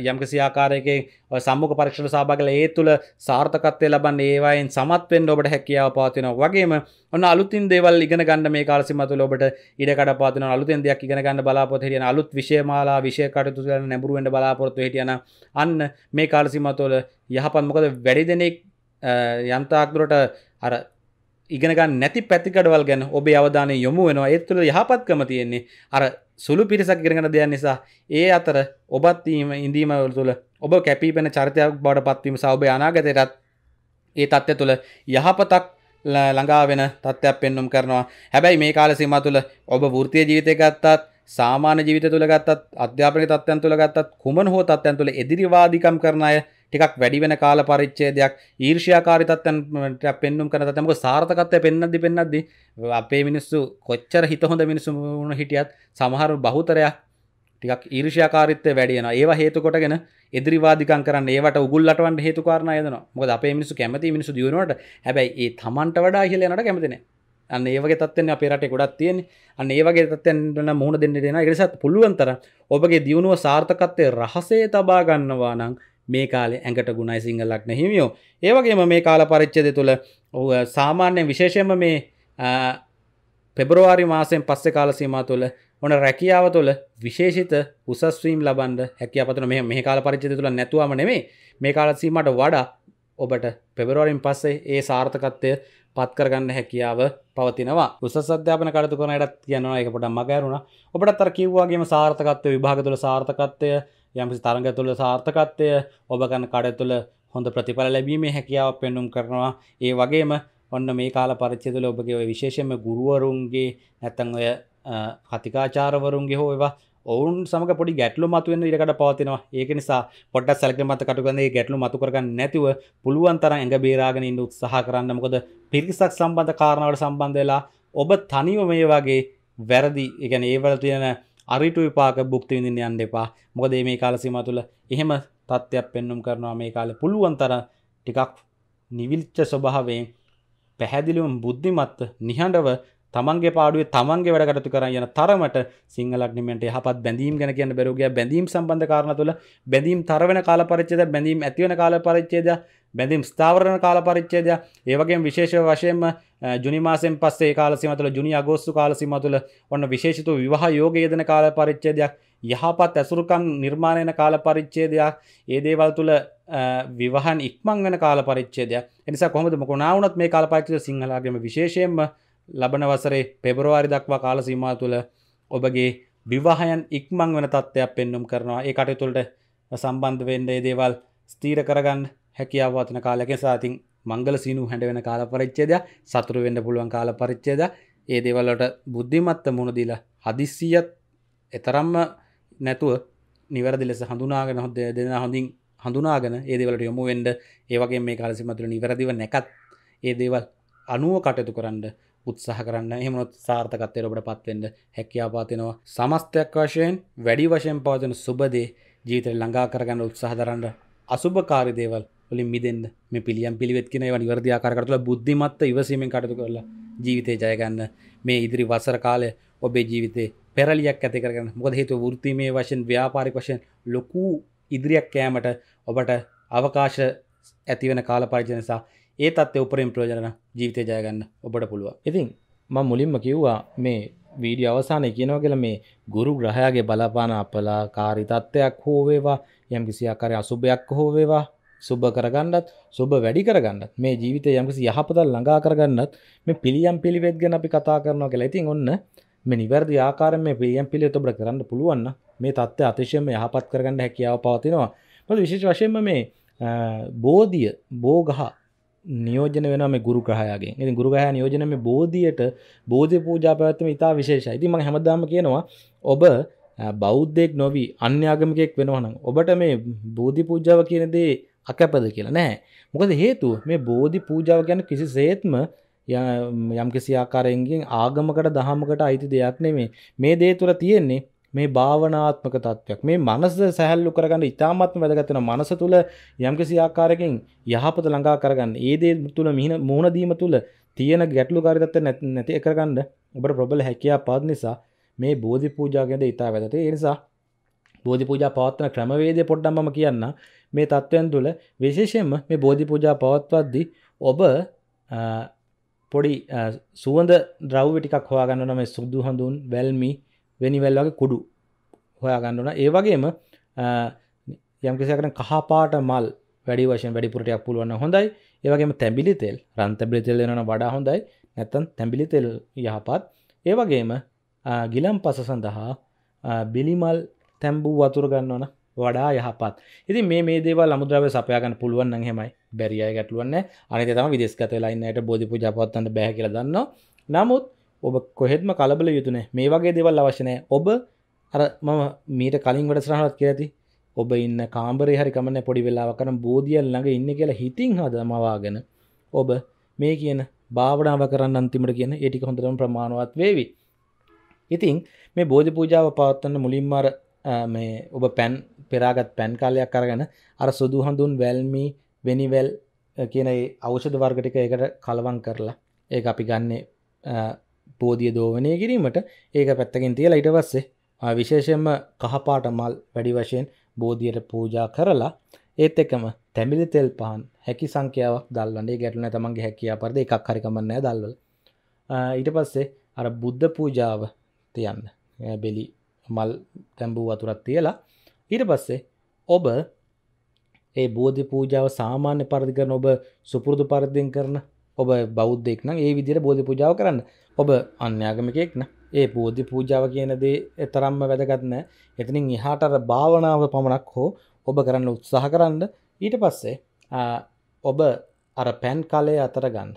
යම්කසි ආකාරයක සම්මුඛ පරීක්ෂණ සහභාගල ඒ තුළ සාර්ථකත්වය ලබන්න ඒවායින් සමත්වෙන් ඔබට හැකියාව පවතින වගේම ඔන්න අලුතින් දේවල් ඉගෙන ගන්න මේ කාලසිමතු ඔබට ඉඩකට පාතින අලුතෙන් දෙයක් ඉගෙන ගන්න බලාපොත හිටියන අලුත් විශේමාලා විෂය කටතු කරන නැඹුරුවෙන්ට බලාපොරොත්තු හිටියන අන්න මේ කාලසිමතුවල යහපත්. මොකද වැඩි දෙනෙක් යන්තාක්දුරට අර ඉගෙනගන්න නැති පැතිකඩවල් ගැන ඔබේ අවධානය යොමු වෙනවා. ඒත් තුළ යහපත්කම තියෙන්නේ අර සුළු පිරිසක් ඉරගෙන දෙයක් නිසා ඒ අතර ඔබත්වීම ඉඳීමවල තුළ ඔබ කැපීපෙන චරිතයක් බවට පත්වීම සෞභය අනාගතයටත් ඒ තත්ත්ය තුළ යහපතක් ළඟා වෙන තත්ත්වයක් පෙන්නුම් කරනවා. හැබැයි මේ කාල සීම තුළ ඔබ වෘතිය ජීවිතය ගත්තත් සාමාන්‍ය ජීවිත තුළ ගත්තත් අධ්‍යාපනක තත්ත්යන් තුළ ගත්තත් කුමන හෝ තත්ත්යන් තුළ එදිරිවාදිකම් කරන අය ටිකක් වැඩි වෙන කාල පරිච්චේදයක් ඊර්ෂයාකාරිතත්වන්ට පෙන්නුම් කන තමක සාර්ථකත්වය පෙන්න්නදදි පෙන්න්නද්දි අපේ මිනිස්සු කොච්චර හිත හොඳ මිනිසු වුණ හිටියත් සමහරු බහුතරයක් ටිකක් ඊර්ෂයාකාරිත්වය වැඩියන ඒවා හේතුකොටගෙන එදිරිවාදිකන් කරන්න ඒවට උගුල්ලටවන් හේතුකාරණ යදන මොක අපේ මිනිසු කැමති මිනිසු දියුණුවට. හැබැයි ඒ තමන්ට වඩා හිලනට කැමතින අන්න ඒවගේ තත්වන අපේ රට ගොඩත් තියෙන අන්න ඒවගේ තත්වන්න මුණ දෙන්න දෙෙන එකසත් පුළුවන්තර ඔබගේ දියුණුව සාර්ථකත්වය රහසේ තබා ගන්නවා නං මේ කාලේ ඇඟට ගුණයි සිංහලක් නැහිමියෝ ඒවගේම මේ කාල පරිච්චද තුළ ඔහු සාමාන්‍ය විශේෂයම මේ පෙබරවාරි මාසයෙන් පස්සෙ කාලසීම තුළ ඔන රැකියාව තුළ විශේෂිත උසස්වීම් ලබන්ද හැකියාපතන මෙ මේ කාල පරිච්චද තුළ නැතුවම නෙමේ මේ කාලසීමට වඩා ඔබට පෙබරෝරින් පස්සේ ඒ සාර්ථකත්වය පත්කරගන්න හැකියාව පවතිනවා. උස අධ්‍යාපන කටතු කනටත් කියනවා එක පොට මගෑරුණ ඔබට තර කිව්වාගේම සාර්ථකත්වය විභාග තුළ සාර්ථකත්වය යම්සි තරග තුළ සාර්ථකත්වය ඔබ ගන්න කඩ තුළ හොඳ ප්‍රතිඵල ලැබීමේ හැකියාව පෙන්නුම් කරනවා. ඒ වගේම ඔන්න මේ කාල පරිච්චේතුල ඔබගේ ඔය විශේෂම ගුරුවරුන්ගේ නැත්තං ඔය කතිකාචාරවරුන්ගේ හෝ ඒවා ඔවුන් සමක පොඩි ගැටලු මතුවෙන් ඉරකට පවතිනවා. ඒක නිසා පොඩ සැලක මත කටුගන්නේ ගැටලු මතු කරගන්න නැතිව පුළුවන් තරම් ඇඟ බේරාගෙන ඉන්න උත්සාහ කරන්න. මොකද පිරිසක් සම්බන්ධ කාරණාවට සම්බන්ධ වෙලා ඔබ තනිව මේ වගේ වැරදි එකන ඒවල තියෙන අරිටු විපාක බුක්ති විඳින්න යන්න එපා. මොකද මේ කාල සීම තුළ එහෙම තත්ත්වයක් පෙන්නුම් කරනවා මේ කාලේ පුළුවන් තරම් ටිකක් නිවිල්ච්ච ස්වභාවයෙන් පැහැදිලිවම බුද්ධිමත්ව නිහඬව තමන්ගේ පාඩුවේ තමන්ගේ වැඩකටතු කර යන තරමට සිංහලක්නිමට යහපත් බැඳීම් ගැන කියන්න බැරුගේ බැඳීම් සම්බන්ධ කාරණ තුළ බැඳීම් තරවෙන කාල පරිච්චේද බැඳීම් ඇතිවන කාල පරිච්චේද බැඳීම් ස්ථාවරණ කාල පරිච්චේද ඒවගේ විශේෂ වශයෙන්ම ජුනිමාසෙන් පස්සේ කාලසිම තුළ ජුනි අගෝස්තු කාලසිම තුළ ඔන්න විශේෂතු විවාහ යෝගයේදන කාල පරිච්චේදයක් යහපත් ඇසුරුකං නිර්මාණයන කාල පරිච්චේදයක් ඒ දේවල් තුළ විවහන් ඉක්මං වෙන කාල පරිච්චේදයක් එනිසා කොහොමද මොකුණාවනත් මේ කාල පරිච්චේ සිංහලාගේම විශේෂයෙන්ම ලබන වසරේ පෙබරවාරි දක්වා කාල සීමා තුළ ඔබගේ විවාහයන් ඉක්මං වෙන තත්ත්වයක් පෙන්නුම් කරනවා. ඒ කටයුතුළට සම්බන්ධ වෙන්ඩ දේවල් ස්තීර කරගන්න හැකියාවතන කාලක සාතින් මංගල සීනු හැඩ වෙන කාල පරිච්චේද සතුරු වෙන්න පුළුවන් කාල පරිච්චේද ඒ දේවල්ලට බුද්ධිමත්ත මුණදීල හදිස්සියත් එතරම්ම නැතුව නිවැරදි ලෙස හඳුනාගෙන හොද දෙන හොඳින් හඳුනාගෙන ඒදවලට යොමු වෙන්ඩ ඒවගේ මේ කාලසිමතුළ නිවැරදිව නැකත් ඒ දේවල් අනුව කටයුතු කරන්න උත්සාහ කරන්න එහමොත් සාර්ථකත්තය ඔබට පත්වෙන්ඩ හැකියාපාතිනවා සමස්තයක් වශයෙන් වැඩි වශයෙන් පවතන සුබදේ ජීතර ළඟා කරගන්න උත්සාහ දරන්න අසුභකාරි දේවල් වලින් මිදෙන්ද මේ පිළියම් පිළිවෙත් කෙන නිවර්ධයාකාරකටල බුද්ධිමත්ත ඉවසීමෙන් කටතු කරලා ජීවිතය ජයගන්න මේ ඉදිරි වසර කාලය ඔබේ ජීවිතේ පෙරලියක් ඇති කරගන්න. මොකද හේතු වෘතිමේ වශයෙන් ව්‍යාපාරික වශයෙන් ලොකු ඉදිරියක් කෑමට ඔබට අවකාශ ඇතිවෙන කාල පරිජනසා ඒ තත්ව උපරින් ප්‍රෝජන ජීවිතය ජයගන්න ඔබට පුළුව ඉතින් ම මුලින්ම කිව්වා මේ වීඩිය අවසානය කියනව කියල මේ ගුරු ග්‍රහයාගේ බලපාන අපලා කාරිතත්වයක් හෝවේවා යම් කිසි අකරය අසුභයක් හෝවේවා සුබ කරගන්නත් සුබ වැඩි කරගන්න මේ ජීවිතය යම්කිසි යහපත ළඟා කරගන්නත් මේ පිළියම් පිළිවෙත් ගැන අපි කතා කරනවා කියලා. ඉතින් ඔන්න මේ නිවැරදි ආකාරයෙන් මේ පිළියම් පිළිවෙත ඔබට කරන්න පුළුවන් මේ தත්ත්වය අතිශයම යහපත් කරගන්න හැකියාව පවතිනවා. මොකද විශේෂ වශයෙන්ම මේ බෝධිය බෝගහ නියෝජන වෙන මේ ගුරු ග්‍රහයාගේ ඉතින් ගුරු ග්‍රහයා නියෝජන මේ බෝධියට බෝධි පූජා පැවැත්වීම ඉතා විශේෂයි. ඉතින් මම හැමදාම කියනවා ඔබ බෞද්ධයෙක් නොවි අන්‍යාගමිකයෙක් වෙනවා නම් ඔබට මේ බෝධි පූජාව කියන දේ අකැපද කියලා. නෑ. මොකද හේතුව මේ බෝධි පූජාව ගැන කිසිසේත්ම යම් කිසි ආකාරයෙන්ගෙන් ආගමකට දහමකට අයිති දෙයක් නෙමේ. මේ දේ තුර තියෙන්නේ මේ භාවනාත්මක තත්වයක්. මේ මනස සැහැල්ලු කරගන්න ඉතාමත්ම වැදගත්වෙන මනස තුළ යම්කිසි ආකාරකින් යහපත ළඟා කරගන්න. ඒ දේ තුළ මිහින මුහුණදීම තුළ තියෙන ගැටලු කාරිතත්ත නැති එකරගන්න ඔබට ප්‍රබල හැකයා පත් නිසා මේ බෝධි පූජාගෙන්ද ඉතා වැදත නිසා බෝධි පූජා පවත්වන ක්‍රමවේදය පොඩ්ඩම්ම කියන්න. මේ තත්ත්වයන් තුළ විශේෂයෙන්ම මේ බෝධි පූජා පවත්වද්දි ඔබ පොඩි සුවඳ ද්‍රව්‍ය ටිකක් හොයාගන්න මේ සුදු හඳුන් වැල්මි වෙනිවැල් වගේ කුඩු හොයා ගන්නන ඒ වගේම යම්කිසිකරන කහපාට මල් වැඩි වශයෙන් වැඩිපුරටයක් පුළුවන්න හොඳයි. ඒවගේම තැබිලි තෙල් රන්තබිලි තෙල් වෙන වඩා හොඳයි. නැත්තන් තැබිලි තෙල් යහපත්. ඒවගේම ගිලම් පස සඳහා බිලිමල් තැම්බූ වතුර ගන්නවන වඩා යහපත්. ඉති මේ මේ දේව අමුද්‍රව සපයගන්න පුළුවන් හෙමයි බැරිය ගැටලුවන්න අනිත තම විදෙස්කත ලයින්නට බෝධි පූජාපත්තන්න බැහ කියල දන්න නමුත් ඔබ කොහෙත්ම කලබල යුතුනේ මේ වගේ දෙවල් අවශ්‍යනය ඔබ අර මම මීට කලින් වැඩ සරහත් කියඇති ඔබ ඉන්න කාම්බරේ හරි කමන්න පොඩි වෙලාව කරන බෝධියල් ළඟ ඉන්න කියලා හිතින් හද මවාගෙන ඔබ මේ කියන භාවනාව කරන්න අන්තිමට කියන ඒටික හොඳරම ප්‍රමාණවත් වේවි. ඉතිං මේ බෝධි පූජාව පවත්වන්න මුලින්මර මේ ඔබ පැන් පෙරාගත් පැන් කාලයක් කරගෙන අර සුදු හඳුන් වැල්මි වෙනිවැල් කියන අවෂධ වර්ගටික එකට කලවන් කරලා ඒ අපි ගන්නේ බෝධිය දෝවනය කිරීමට. ඒක පැත්තකින් තියලා ඊට පස්සේ විශේෂයෙන්ම කහපාට මල් වැඩි වශයෙන් බෝධියට පූජා කරලා ඒත් එකම තැමිලි තෙල් පහන් හැකි සංඛ්‍යාවක් දල්වන්නේ. ගැටලන තමන්ගේ හැකියා පරද එකක් හරිකමන්නෑ දල්වල. ඊට පස්සේ අර බුද්ධ පූජාව තියන්න. බෙලි මල් තැම්බූ වතුරත් තියලා ඊට පස්සේ ඔබ ඒ බෝධි පූජාව සාමාන්‍ය පරදි කරන ඔබ සුපුරුදු පරදිෙන් කරන ඔබ බෞද්ධෙක් නම් ඒ විදිර බෝධි පූජාව කරන්න. ඔබ අන්‍යාගමිකෙක්න ඒ බෝධි පූජාව කියන දේ එතරම්ම වැදගත්න එතනින් එහාටර භාවනාව පමණක් හෝ ඔබ කරන්න උත්සාහ කරන්න. ඊට පස්සේ ඔබ අර පැන් කාලය අතර ගන්න.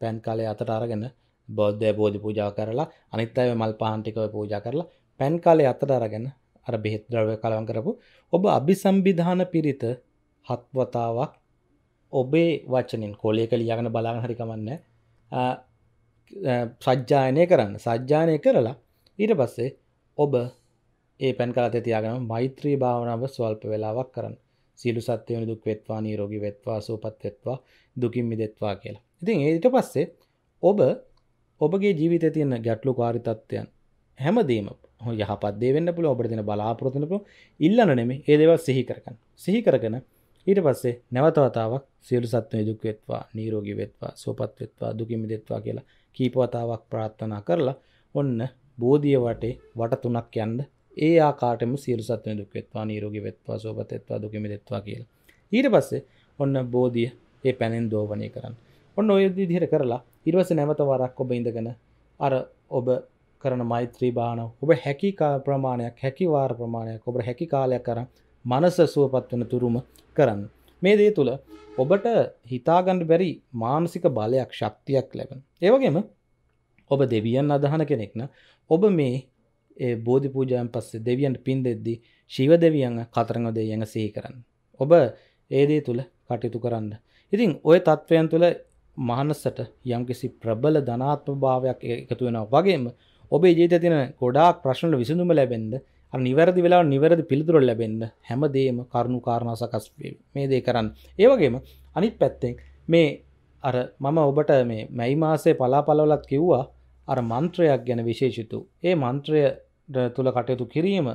පැන් කාලය අතට අරගෙන බෞද්ධය බෝධි පූජා කරලා අනිත් අය මල් පහන්ටිකව පූජා කරලා පැන් කාලය අතට අරගෙන අර බෙහෙත් ද්‍රව්‍ය කලවම් කරපු ඔබ අභිසම්විධාන පිරිත හත්වතාවක් ඔබේ වචනින් කොලේක ලියගෙන බලාගෙන හරි කමන්නේ සජ්ජායනය කරන්න. සජ්ජානය කරලා ඊට පස්සේ ඔබ ඒ පැන් කලත තියාගෙන මෛත්‍රී භාවනාව ස්වල්ප වෙලාවක් කරන්න. සියලු සත්‍යවන දුක් වෙත්වා නීරෝගී වෙත්වා සූපත් වෙත්වා දුකින් මිදෙත්වා කියලා. ඉතින් ඊට පස්සේ ඔබ ඔබගේ ජීවිතය තියෙන ගැටලු කාරි තත්ත්වයන් හැමදීම යහපත් දේ වෙන්න පුළුවන් ඔබට දෙන බලාපොරොත්තු වෙන්න පුළුවන් ඉල්ලන නෙමෙයි ඒ දේවල් සිහි කරගන්න. සිහි කරගෙන ඊට පස්සේ නැවත වතාවක් සියලු සත්වයන් දුක් වෙත්වා නිරෝගී වෙත්වා සුවපත් වෙත්වා දුකින් මිදෙත්වා කියලා කීප වතාවක් ප්‍රාර්ථනා කරලා ඔන්න බෝධිය වටේ වට තුනක් යන්න ඒ ආකාරයෙන්ම සියලු සත්වයන් දුක් වෙත්වා නිරෝගී වෙත්වා සුවපත් වෙත්වා දුකින් මිදෙත්වා කියලා. ඊට පස්සේ ඔන්න බෝධිය ඒ පැනෙන් දෝවණය කරන්න. ඔන්න ඔය විදිහට කරලා ඊට පස්සේ නැවත වරක් ඔබ ඉඳගෙන අර ඔබ කරන මෛත්‍රී භාන ඔබ හැකි ප්‍රමාණයක් හැකි වාර ප්‍රමාණයක් ඔබ හැකි කාලයක් කරන්න මනස සුවපත් වෙන තුරුම කරන්න. මේ දේ තුළ ඔබට හිතාගන්න බැරි මානසික බලයක් ශක්තියක් ලැබෙන. ඒවගේම ඔබ දෙවියන් අදහන කෙනෙක්න ඔබ මේ ඒ බෝධි පූජයන් පස්සේ දෙවියන්ට පින් දෙද්දී ශිව දෙවියන් කතරඟ දෙයඟ සහි කරන්න. ඔබ ඒදේ තුළ කටයුතු කරන්න. ඉතින් ඔය තත්ත්වයන් තුළ මහනස්සට යම්කිසි ප්‍රබල ධනාත්ම භාවයක් එකතු වෙනවා වගේම ඔබේ ජීවිතේ තියෙන ගොඩාක් ප්‍රශ්න විසඳුම ලැබෙන්න අර නිවැරදි වෙලාවට නිවැරදි පිළිතුරු ලැබෙන්න හැමදේම කරුණු කාරණා සකස් මේ දේ කරන්න. ඒ වගේම අනිත් පැත්තෙන් මේ අර මම ඔබට මේ මැයි මාසේ පලාපලවලත් කිව්වා අර මන්ත්‍රයක් ගැන විශේෂිතු. ඒ මන්ත්‍රය තුල කටයුතු කිරීම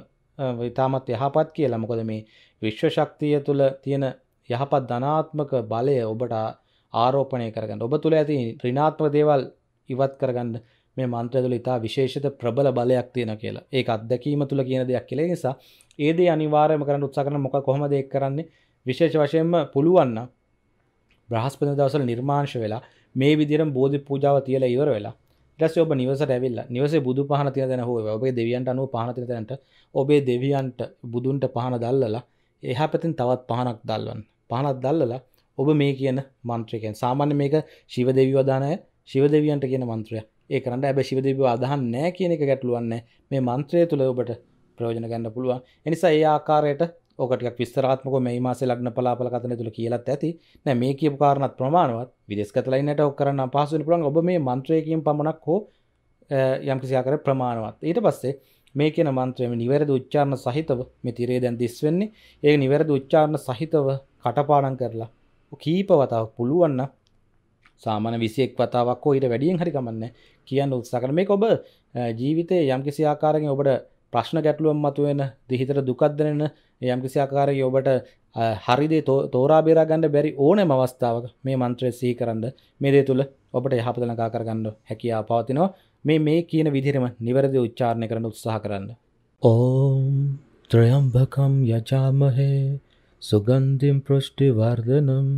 ඉතාමත් යහපත් කියලා. මොකද මේ විශ්ව ශක්තිය තුල තියෙන යහපත් ධනාත්මක බලය ඔබට ආරෝපණය කරගන්න. ඔබ තුල ඇති ඍණාත්මක දේවල් ඉවත් කරගන්න මේ මන්ත්‍රය තුළ ඉතා විශේෂිත ප්‍රබල බලයක් තියෙන කියලා. ඒක අත්දැකීම තුළ කියන දෙයක් කියලා. නිසා ඒ දේ අනිවාර්යම කරන්න උත්සාහ කරන මොකක් කොහොමද ඒක කරන්නේ? විශේෂ වශයෙන්ම පුළුවන් නම් බ්‍රහස්පති දවසල නිර්මාංශ වෙලා මේ විදිහට බෝධි පූජාව තියලා ඉවර වෙලා ඊට පස්සේ ඔබ නිවසට ඇවිල්ලා නිවසේ බුදු පහන තියෙන තැන හෝ ඔබේ දෙවියන්ට අනුව පහන තියෙන තැනට ඔබේ දෙවියන්ට බුදුන්ට පහන දැල්ලලා එහා පැතින් තවත් පහනක් දැල්වන්න. පහනක් දැල්ලලා ඔබ මේ කියන මන්ත්‍රය සාමාන්‍ය මේක ශිව දෙවියෝ දාන ශිව දෙවියන්ට කියන මන්ත්‍රය ඒ කරන්න ඇබ ශිවදීප අදහන් නෑ කියන එක ගැටලුවන්න මේ මන්ත්‍රය තුළ ඔබට ප්‍රයෝජන ගන්න පුළුවන්. එනිසා ඒ ආකාරයට ඕකටක් විස්තරාත්මක මේ මාස ලග්න පලාපල කතන තුළ කියලත් ඇති. නෑ මේ කියපු කාරණත් ප්‍රමාණවත්. විදෙස්කතලයිනට ඔක් කරන්න පහසුන පුළන් ඔබ මේ මන්ත්‍රයකින් පමණක් හෝ යම්කිසියාකර ප්‍රමාණවත්. ඊට පස්සේ මේ කියන මන්ත්‍රයම නිවැරද උච්චාරණ සහිතව මෙතිරේ දැන් දිස්වෙන්නේ ඒ නිවැරද උච්චාරණ සහිතව කටපාඩන් කරලා කීප වතාව පුළුවන්න සාමාන විසියෙක් වතාවක් හෝ ඊට වැඩියෙන් හරි කමන්න කියන්න උත්සා කරන මේ ඔබ ජීවිතය යම්කිසි ආකාරයෙන් ඔබට ප්‍රශ්න ගැටලුවම් මතුවෙන දිහිතර දුකක්දනෙන යම්කිසි ආකාරය ඔබට හරිදේ තෝරා බේරා ගන්න බැරි ඕනෑම අවස්ථාවක මේ මන්ත්‍රය සී කරන්න මේ දේ තුළ ඔබට යහපත ලඟා කරගන්න හැකියා පවතිනවා මේ මේ කියන විදිරම නිවැරදි උච්චාරණය කරන්න උත්සාහ කරන්න. ඕම් ත්‍රයම්භකම් යජාමහේ සුගන්ධිම් පෘෂ්ටිවර්ධනම්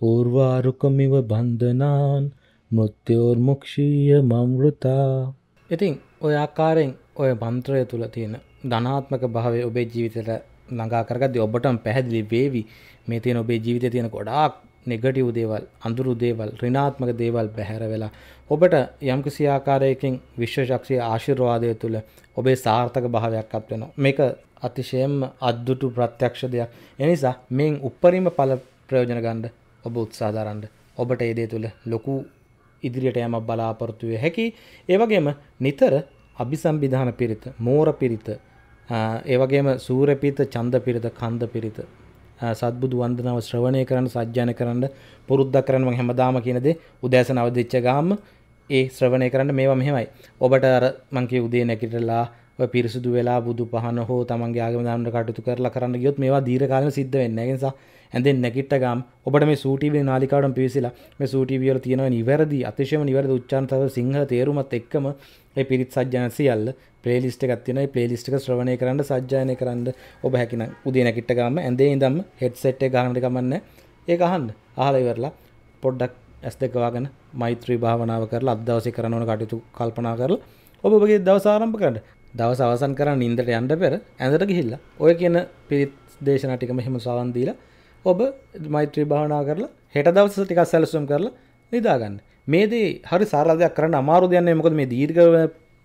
ඌර්වාරුකමිව බන්ධනාන් මුත්‍යෝර්මුක්ෂීය මම්ෘතා ඉතින් ඔය ආකාරයෙන් ඔය මන්ත්‍රය තුළ තියෙන ධනාත්මක භාවය ඔබේ ජීවිතයට ළඟා කරගද්දි ඔබටම පැහැදිලි වේවි. මේ තියෙන ඔබේ ජීවිතය තියෙන ගොඩාක් නෙගටිව් දේවල් අඳුරු දේවල් ඍණාත්මක දේවල් බැහැර වෙලා ඔබට යම්කිසි ආකාරයකින් විශ්ව ශක්තිය ආශිර්වාදය තුළ ඔබේ සාර්ථක භාවයක් අත් වෙනවා මේක අතිශයෙන්ම අද්දුටු ප්‍රත්‍යක්ෂ දෙයක්. එනිසා මෙන් උප්පරිම ඵල ප්‍රයෝජන ගන්න ඔබ උත්සාහ දරන්න. ඔබට ඒ දේ තුළ ලොකු ඉදිරියට යමක් බලාපොරොත්තු විය හැකි ඒ වගේම නිතර අභිසම්විධාන පිරිත මෝර පිරිත ඒ වගේම සූර්ය පිරිත ඡන්ද පිරිත කන්ද පිරිත සත්බුදු වන්දනාව ශ්‍රවණය කරන්න සජ්ජායන කරන්න පුරුද්දක් කරන්න මම හැමදාම කියන දේ උදෑසන අවදිච්ච ගාම ඒ ශ්‍රවණය කරන්න මේවා මෙහෙමයි ඔබට අර මං කිය උදේ නැගිටලා ඔය පිරිසුදු වෙලා බුදු පහන හෝ තමන්ගේ ආගම දාන්න කටයුතු කරලා කරන්න ගියොත් මේවා දීර්ඝ කාලෙම සිද්ධ වෙන්නේ නැහැ. ඒ නිසා ඇඳෙන් නැගිට්ට ගාම් ඔබට මේ සූටීවී නාලිකාවටම පිවිසිලා මේ සූටීවී වල තියෙනවා නිවැරදි අතිශයම නිවැරදි උච්චාරණ තව සිංහල තේරුමත් එක්කම ඒ පිරිත් සජ්ජන සියල්ල ප්ලේලිස්ට් එකක් තියෙනවා. ඒ ප්ලේලිස්ට් එක ශ්‍රවණය කරන්න සජ්ජායනය කරන්න ඔබ හැකිනම් උදේ නැගිට්ට ගාම ඇඳේ ඉඳන්ම හෙඩ්සෙට් එක ගන්නට කමන්නේ. ඒක අහන්න. අහලා ඉවරලා පොඩ්ඩක් ඇස් දෙක වහගෙන මෛත්‍රී භාවනාව කරලා අද දවසේ කරන ඕන කටයුතු කල්පනා කරලා ඔබ ඔබගේ දවස ආරම්භ කරන්න. දවස අවසන් කරන්න නින්දට යන්න පෙර ඇඳට ගිහිල්ලා ඔය කියන පිරිත් දේශනා ටිකම එහෙම සවන් දීලා ඔබ මෛත්‍රී භාවනා කරලා හෙට දවස ටිකක් සැලසුම් කරලා නිදාගන්න. මේදේ හරි සාරලදයක් කරන්න අමාරු දෙයන්නේ මොකද මේ දීර්ඝ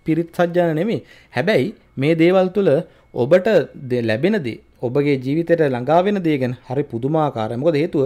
පිරිත් සජ්ජාන නෙමෙයි. හැබැයි මේ දේවල් තුළ ඔබට ලැබෙන දේ ඔබගේ ජීවිතයට ළඟා වෙන දේ ගැන හරි පුදුමාකාරයි. මොකද හේතුව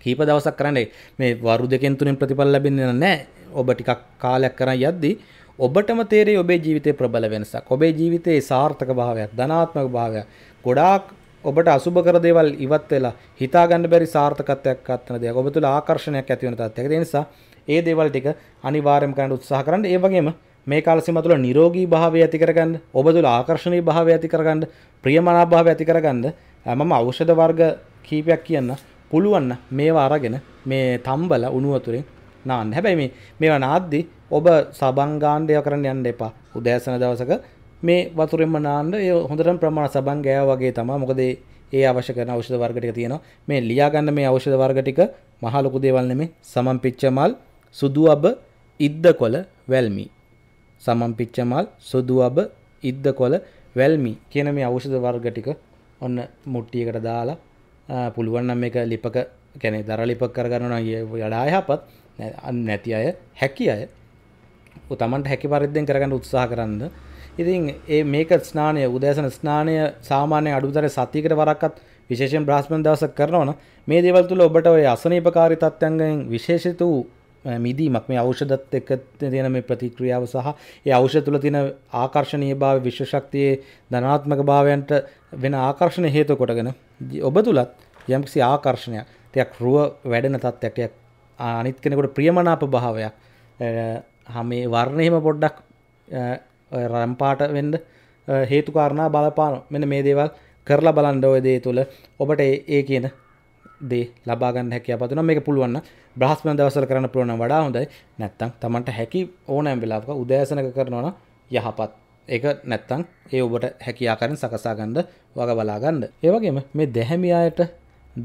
කීප දවසක් කරන්නේ මේ වරු දෙකෙන් තුනෙන් ප්‍රතිඵල ලැබෙන්නේ නැහැ. ඔබ ටිකක් කාලයක් කරන් යද්දී ඔබටම තේරෙයි ඔබේ ජීවිතේ ප්‍රබල වෙනසක්. ඔබේ ජීවිතේ සාර්ථක භාවයක් ධනාත්මක භාවයක්. ගොඩාක් ඔබට අසුබ කර දේවල් ඉවත් වෙලා හිතා ගන්න බැරි සාර්ථකත්වයක් අත්වන දෙයක්. ඔබ තුළ ආකර්ෂණයක් ඇති වෙන තත්ත්වයක්. ඒ නිසා ඒ දේවල් ටික අනිවාර්යයෙන්ම කරන්න උත්සාහ කරන්න. ඒ වගේම මේ කාල සීමාව තුළ නිරෝගී භාවය ඇති කරගන්න ඔබ තුළ ආකර්ෂණීය භාවය ඇති කරගන්න ප්‍රියමනාප භාවය ඇති කරගන්න මම ඖෂධ වර්ග කීපයක් කියන්න පුළුවන් මේවා අරගෙන මේ තම්බල උණු වතුරෙන් නාන්න. හැබැයි මේ මේවා නාද්දි ඔබ සබන් ගාණ්ඩය කරන්න යන්න එපා. උදෑසන දවසක මේ වතුරෙන්ම නාන්න ඒ හොඳටම ප්‍රමාණ සබන් ගෑව වගේ තමයි. මොකද ඒ අවශ්‍ය කරන ඖෂධ වර්ග ටික තියෙනවා. මේ ලියා ගන්න මේ ඖෂධ වර්ග ටික මහ ලොකු දේවල් නෙමෙයි. සමන් පිච්ච මල් සුදු අබ ඉද්ද කොළ වැල්මි. සමන් පිච්ච මල් සුදු අබ ඉද්ද කොළ වැල්මි කියන මේ ඖෂධ වර්ග ටික ඔන්න මුට්ටියකට දාලා පුළුවන් නම් මේක ලිපක කියන්නේ දර ලිපක් කරගන්නවා නම් වඩා යහපත්. නැති අය හැකි අය තමන්ට හැකි පරිද්දෙන් කරගන්න උත්සාහ කරන්න ඉතින් ඒ මේක ස්නානය උදෑසන ස්නානය සාමාන්‍ය අඩුතර සතියකට වරක්කත් විශේෂයෙන් බ්‍රහස්පති දවසක් කරනවන මේ දේවල් තුළ ඔබට ඔය අසනීපකාරී තත්ත්වයන්ගෙන් විශේෂිත වූ මිදීමක් මේ ඖෂධත් එක්ක තියෙන මේ ප්‍රතික්‍රියාව සහ ඒ ඖෂධ තුළ තියෙන ආකර්ශනීය භාවය විශ්ව ශක්තියේ ධනාත්මක භාවයන්ට වෙන ආකර්ෂණ හේතු කොටගෙන ඔබ තුලත් යම්කිසි ආකර්ෂණයක් ටිකක් රුව වැඩෙන තත්ත්වයක් ටිකක් අනිත් කෙනෙකුට ප්‍රියමනාප භාවයක් හැම වර්ණෙහිම පොඩ්ඩක් රම්පාට වෙන්න හේතු කාරණා බලපාන මෙන්න මේ දේවල් කරලා බලන්න ඔය දේ තුළ. ඔබට ඒ කියන දේ ලබා ගන්න හැකියාව පතුන මේක පුළුවන් නම් බ්‍රහස්පති දවස්වල කරන්න පුළුවන් නම් වඩා හොඳයි. නැත්තම් Tamanට හැකි ඕනෑම වෙලාවක උදෑසනක කරනවා නම් යහපත්. ඒක නැත්තම් ඒ ඔබට හැකි ආකාරයෙන් සකසා ගන්න වග බලා ගන්න. ඒ වගේම මේ දැහැමි අයට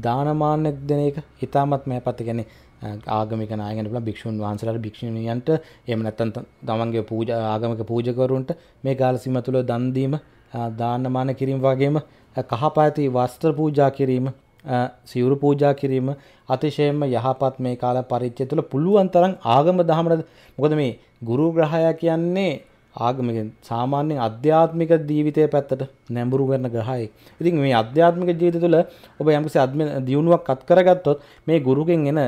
දානමාන දෙන එක හිතාමත් මේපත්. කියන්නේ ආගමික නායකයන්ට පුළුවන් භික්ෂුන් වහන්සේලාට භික්ෂුණියන්ට එහෙම නැත්නම් තමන්ගේ පූජා ආගමික පූජකවරුන්ට මේ කාල සීම තුළ දන් දීම දානමාන කිරීම වගේම කහපාති වස්ත්‍ර පූජා කිරීම සිවුරු පූජා කිරීම අතිශයම යහපත් මේ කාල පරිච්ඡේද තුළ පුළුවන් තරම් ආගම දහමට මොකද මේ ගුරු ග්‍රහය කියන්නේ ආගමික සාමාන්‍යයෙන් අධ්‍යාත්මික ජීවිතය පැත්තට නැඹුරු කරන ග්‍රහයෙක්. ඉතින් මේ අධ්‍යාත්මික ජීවිතය තුළ ඔබ යම්කිසි දියුණුවක් අත් කරගත්තොත් මේ ගුරුගෙන් එන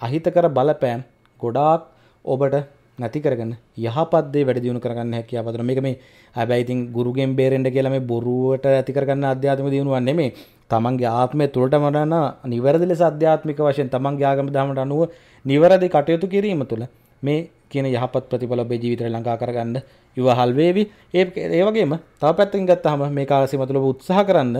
අහිතකර බලපෑම් ගොඩාක් ඔබට නැති කරගන්න. යහපත් දේ වැඩි දියුණු කරගන්න හැකියාව පදන මේක මේ හැබැයි ඉතින් ගුරුගෙන් බේරෙන්න කියලා මේ බොරුවට ඇති කරගන්න අධ්‍යාත්මික දියුණුවක් නෙමෙයි. තමන්ගේ ආත්මය තුළට මරන නිවැරදි ලෙස අධ්‍යාත්මික වශයෙන් තමන්ගේ ආගම දහමට අනුව නිවැරදි කටයුතු කිරීම තුළ මේ කියන යහපත් ප්‍රතිඵල ඔබේ ජීවිතයට ළඟා කරගන්න ඉවහල් වේවි. ඒ ඒ වගේම තව පැත්තකින් ගත්තාම මේ කාල සීම තුළ උත්සාහ කරන්න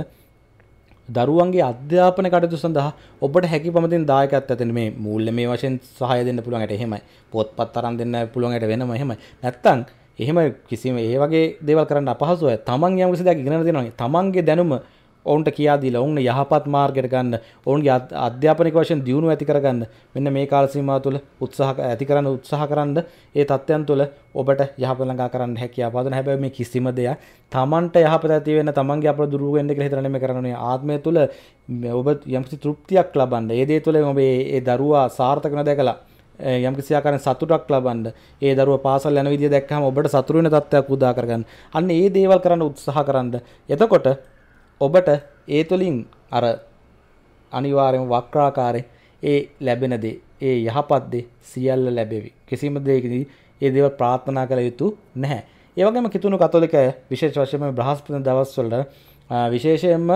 දරුවන්ගේ අධ්‍යාපන කටයුතු සඳහා ඔබට හැකි පමතින් දායකත් ඇතන මේ මූල්‍ය මේ වශයෙන් සහය දෙන්න පුළුවන්ට එහෙමයි. පොත්පත් අරන් දෙන්න පුළුවන්ට වෙනම එහෙමයි. නැත්තං එහෙම කිසිම ඒ වගේ දේවල් කරන්න අපහසුව තමන් යම් කිසි දෙයක් ඉගෙන දෙනවා තමන්ගේ දැනුම ඔවුන්ට කියාදී ඔවුන් යහපත් මාර්ගයට ගන්න ඔවුන්ගේ අධ්‍යාපනික වශයෙන් දියුණු ඇති කරගන්න මෙන්න මේ කාල සීමාව තුළ උත්සාහ ඇති කරන්න උත්සාහ කරන්න ඒ තත්ත්වයන් තුළ ඔබට යහපත ළඟා කරන්න හැකියාව පදන හැබැයි මේ කිසිම දෙයක් තමන්ට යහපත ඇති වෙන්න තමන්ගේ අපල දුරු වෙන්න කියලා හිතන මේ කරන්නේ ආත්මය තුළ ඔබ යම්කිසි තෘප්තියක් ලබන්න ඒ දේ තුළ ඔබ ඒ දරුවා සාර්ථක නොදැකලා යම් කිසියාකාරයෙන් සතුටක් ලබන්න ඒ දරුව පාසල් යන විදිය දැක්කම ඔබට සතුරු වෙන තත්ත්වයක් උදා කරගන්න. අන්න ඒ දේවල් කරන්න උත්සාහ කරන්න. එතකොට ඔබට ඒ තුළින් අර අනිවාර්යම වක්‍රාකාරයෙන් ඒ ලැබෙන දේ ඒ යහපත් දේ සියල්ල ලැබෙවි. කිසිම දෙයකදී ඒ දේවල් ප්‍රාර්ථනා කළ යුතු නැහැ. ඒ වගේම කිතුණු කතෝලික විශේෂ වශයෙන්ම බ්‍රහස්පති දවස්වල විශේෂයෙන්ම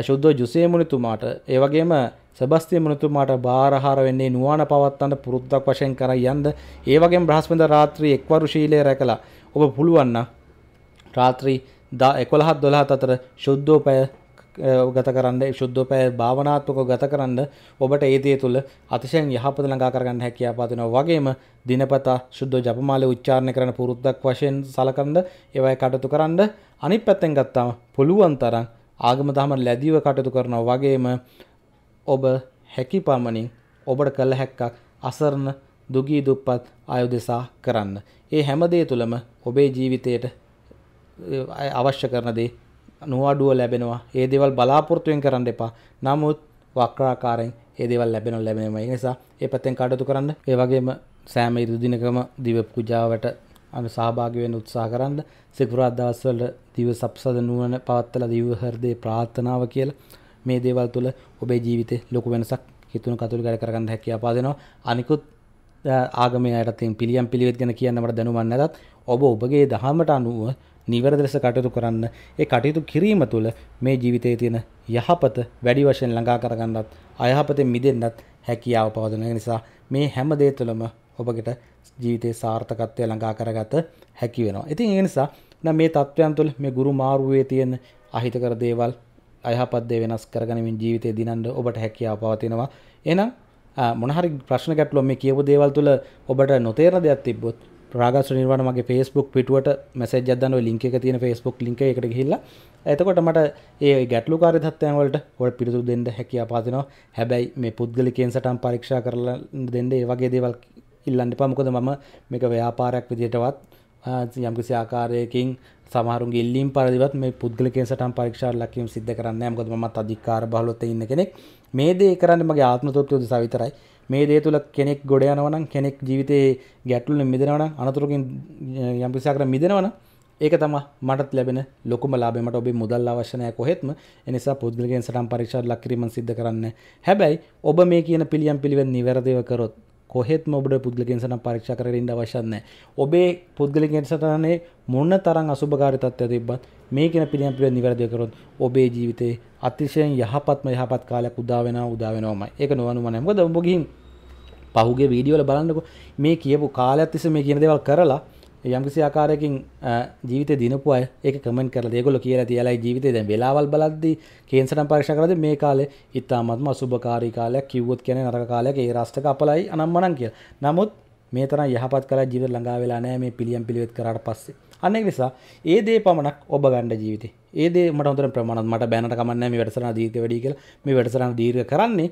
ශුද්ධ ජුසේ මුනිතුමාට ඒ වගේම සබස්තිය මුනිතුමාට බාරහාර වෙන්නේ නුවණ පවත්තන්න පුරුද්දක් වශයෙන් කර යන්න ඒ වගේම බ්‍රහස්පති රාත්‍රී එක්වරු ශීලය රැකලා ඔබ පුළුවන් නම් රාත්‍රී දා එකොළහත් දොළහත් අතර ශුද්ධෝපය ගත කරන්න ශුද්ධෝපය භාවනාත්මක ගත කරන්න ඔබට ඒතිය තුළ අතිශයෙන් යහපත ළඟා කරගන්න හැකියාව පදිනවා වගේම දිනපතා ශුද්ධ ජපමාලය උච්චාරණය කරන පුරුද්දක් වශයෙන් සලකන්න ඒවයි කටයුතු කරන්න. අනිත් පැත්තෙන් ගත්තාම පුළුවන් තරම් ආගම දහම ලැබිව කටයුතු කරනවා. වගේම ඔබ හැකි පමණින් ඔබට කළ හැක්කක් අසරණ දුගී දුප්පත් අයු දෙසා කරන්න. ඒ හැම දේ තුළම ඔබේ ජීවිතයට අවශ්‍ය කරන දේ නුවඩුව ලැබෙනවා. ඒ දේවල් බලාපොරොත්තුෙන් කරන්න එපා. නමුත් වක්‍රාකාරයෙන් ඒදේවල් ලැබෙන ලැබෙනම නිසා ඒ පැත්තෙන් කටයුතු කරන්න ඒ වගේම සෑම ඉරුදිනකම දිව පුජාවට අනු සහභාගි වෙන්න උත්සාහ කරන්න සිකුරාදා දවස්වල දිව සප්සද නුවණ පවත්තලා දිව හෘදේ ප්‍රාර්ථනාව කියලා මේ දේවල් තුළ ඔබේ ජීවිතේ ලොකු වෙනසක් හිතුණු කතුළු වැඩ කරගන්න හැකියාව පාදෙනවා අනිකුත් ආගමේ අයටත් පිළියම් පිළිවෙත් ගැන කියන්න මට දැනුමක් නැතත් ඔබ ඔබගේ දහමට අනුව නිවැරදි ලෙස කටයුතු කරන්න ඒ කටයුතු කිරීම තුළ මේ ජීවිතයේ තියෙන යහපත වැඩි වශයෙන් ළඟා කරගන්නත් අයහපතෙන් මිදෙන්නත් හැකියාව පවදන නිසා මේ හැම දේ තුළම ඔබට ජීවිතයේ සාර්ථකත්වය ළඟා කරගත හැකි වෙනවා. ඉතින් ඒ නිසා නම් මේ තත්ත්වයන් තුළ මේ ගුරු මාරුවේ තියෙන අහිතකර දේවල් අයහපත් දේ වෙනස් කරගනිමින් ජීවිතේ දිනන්න ඔබට හැකියාව පවතිනවා. එහෙනම් මොනහරි ප්‍රශ්න ගැටලුව මේ කියපු දේවල් තුළ ඔබට නොතේරෙන දෙයක් තිබ්බොත් රාගස් නිර්වාණ මගේ Facebook පිටුවට මැසේජ් එකක් දාන්න ওই link එක තියෙන Facebook link එකට ගිහිල්ලා එතකොට මට ඒ ගැටලුකාරී තත්ත්වයන් වලට ඔයාලට පිළිතුරු දෙන්න හැකියාව පවතිනවා. හැබැයි මේ පුද්ගලිකයන් සටහන් පරීක්ෂා කරලා දෙන්න ඒ වගේ දේවල් ඉල්ලන්න එපා. මොකද මම මේක ව්‍යාපාරයක් විදිහටවත් යම්කිසි ආකාරයකින් සමහරුන්ගේ ඉල්ලීම් පරිදිවත් මේ පුද්ගලිකයන් සටහන් පරීක්ෂාවට ලක්වීම සිද්ධ කරන්නේ නැහැ. මොකද මමත් අධිකාර බහුලව ඉන්න කෙනෙක්. මේ දේ කරන්නේ මගේ ආත්ම තෘප්තිය උදෙසා විතරයි. මේ දේ තුළ කෙනෙක් ගොඩ යනවා නම් කෙනෙක් ජීවිතේ ගැටලුවෙන් මිදෙනවා නම් අනතුරකින් යම්කිසි ආකාරයක මිදෙනවා නම් ඒක තමයි මටත් ලැබෙන ලොකුම ලාභය. මට ඔබේ මුදල් අවශ්‍ය නැහැ කොහෙත්ම. ඒ නිසා පුද්ගලිකයන් සටහන් පරීක්ෂාවට ලක් කිරීම සිද්ධ කරන්නේ. හැබැයි ඔබ මේ කියන පිළියම් පිළිවෙත් නිවැරදිව කරොත් කොහෙත්ම ඔබට පුද්ගලිකයන් සටහන් පරීක්ෂා කරගෙන ඉන්න අවශ්‍ය නැහැ. ඔබේ පුද්ගලිකයන් සටහනේ මොන තරම් අසුභකාරී තත්ත්වයක් තිබ්බත් මේ කියන පිළියම් පිළිවෙත් නිවැරදිව කරොත් ඔබේ ජීවිතේ අතිශයින් යහපත්ම යහපත් කාලයක් උදා වෙනවා උදා වෙනවමයි. ඒක නොවනුම නැහැ. මොකද ඔබ ගිහින් පහුගේ වීඩියෝ වල බලන්නකො මේ කියපු කාලයක් තිස්සේ මේ කියන දේවල් කරලා යම්කිසි ආකාරයකින් ජීවිතේ දිනපු අය ඒක කමෙන්ට් කරලා ඒගොල්ලෝ කියලා තියලායි ජීවිතේ දැන් වෙලාවල් බලද්දී කේන්සරම් පරීක්ෂා කරද්දී මේ කාලේ ඉතාමත්ම අසුභකාරී කාලයක් කිව්වොත් කියන්නේ නරක කාලයක් ඒ රාෂ්ට්‍රක අපලයි අනම්මනම් කියලා. නමුත් මේ තරම් යහපත් කලා ජීවිත ළඟා වෙලා නැහැ මේ පිළියම් පිළිවෙත් කරාට පස්සේ. අන්න ඒ නිසා ඒ දේ පමණක් ඔබ ගන්න ජීවිතේ. ඒ දේ මට හොඳට ප්‍රමාණවත් මට බෑනට කමන්නේ නැහැ මේ වැඩසටහන දීර්ඝ වැඩි කියලා. මේ වැඩසටහන දීර්ඝ කරන්නේ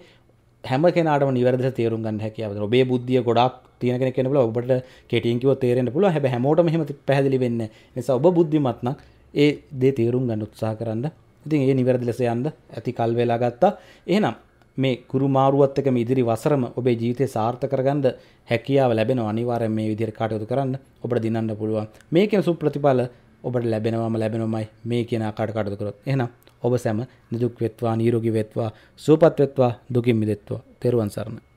හැම කෙනාටම නිවැරදිව තේරුම් ගන්න හැකියාව තියෙනවා. ඔබේ බුද්ධිය ගොඩාක් තියෙන කෙනෙක් වෙන්න පුළුවන්. ඔබට කෙටියෙන් කිව්වොත් තේරෙන්න පුළුවන්. හැබැයි හැමෝටම එහෙම පැහැදිලි වෙන්නේ නැහැ. ඒ නිසා ඔබ බුද්ධිමත් නම් ඒ දේ තේරුම් ගන්න උත්සාහ කරන්න. ඉතින් ඒ නිවැරදි ලෙස යන්න ඇති කල් වේලා ගත්තා. එහෙනම් මේ ගුරු මාරුවත් එක්ක මේ ඉදිරි වසරම ඔබේ ජීවිතය සාර්ථක කරගන්න හැකියාව ලැබෙනවා. අනිවාර්යෙන් මේ විදිහට කටයුතු කරන්න ඔබට දිනන්න පුළුවන්. මේකෙන සුප්‍රතිඵල ඔබට ලැබෙනවම ලැබෙනවමයි මේ කියන ආකාරයට කටයුතු කරොත්. එහෙනම් ඔබ සැම නිදුක් වෙත්වා නිරෝගී වෙත්වා සුවපත් වෙත්වා දුකින් මිදෙත්වා. තෙරුවන් සරණයි.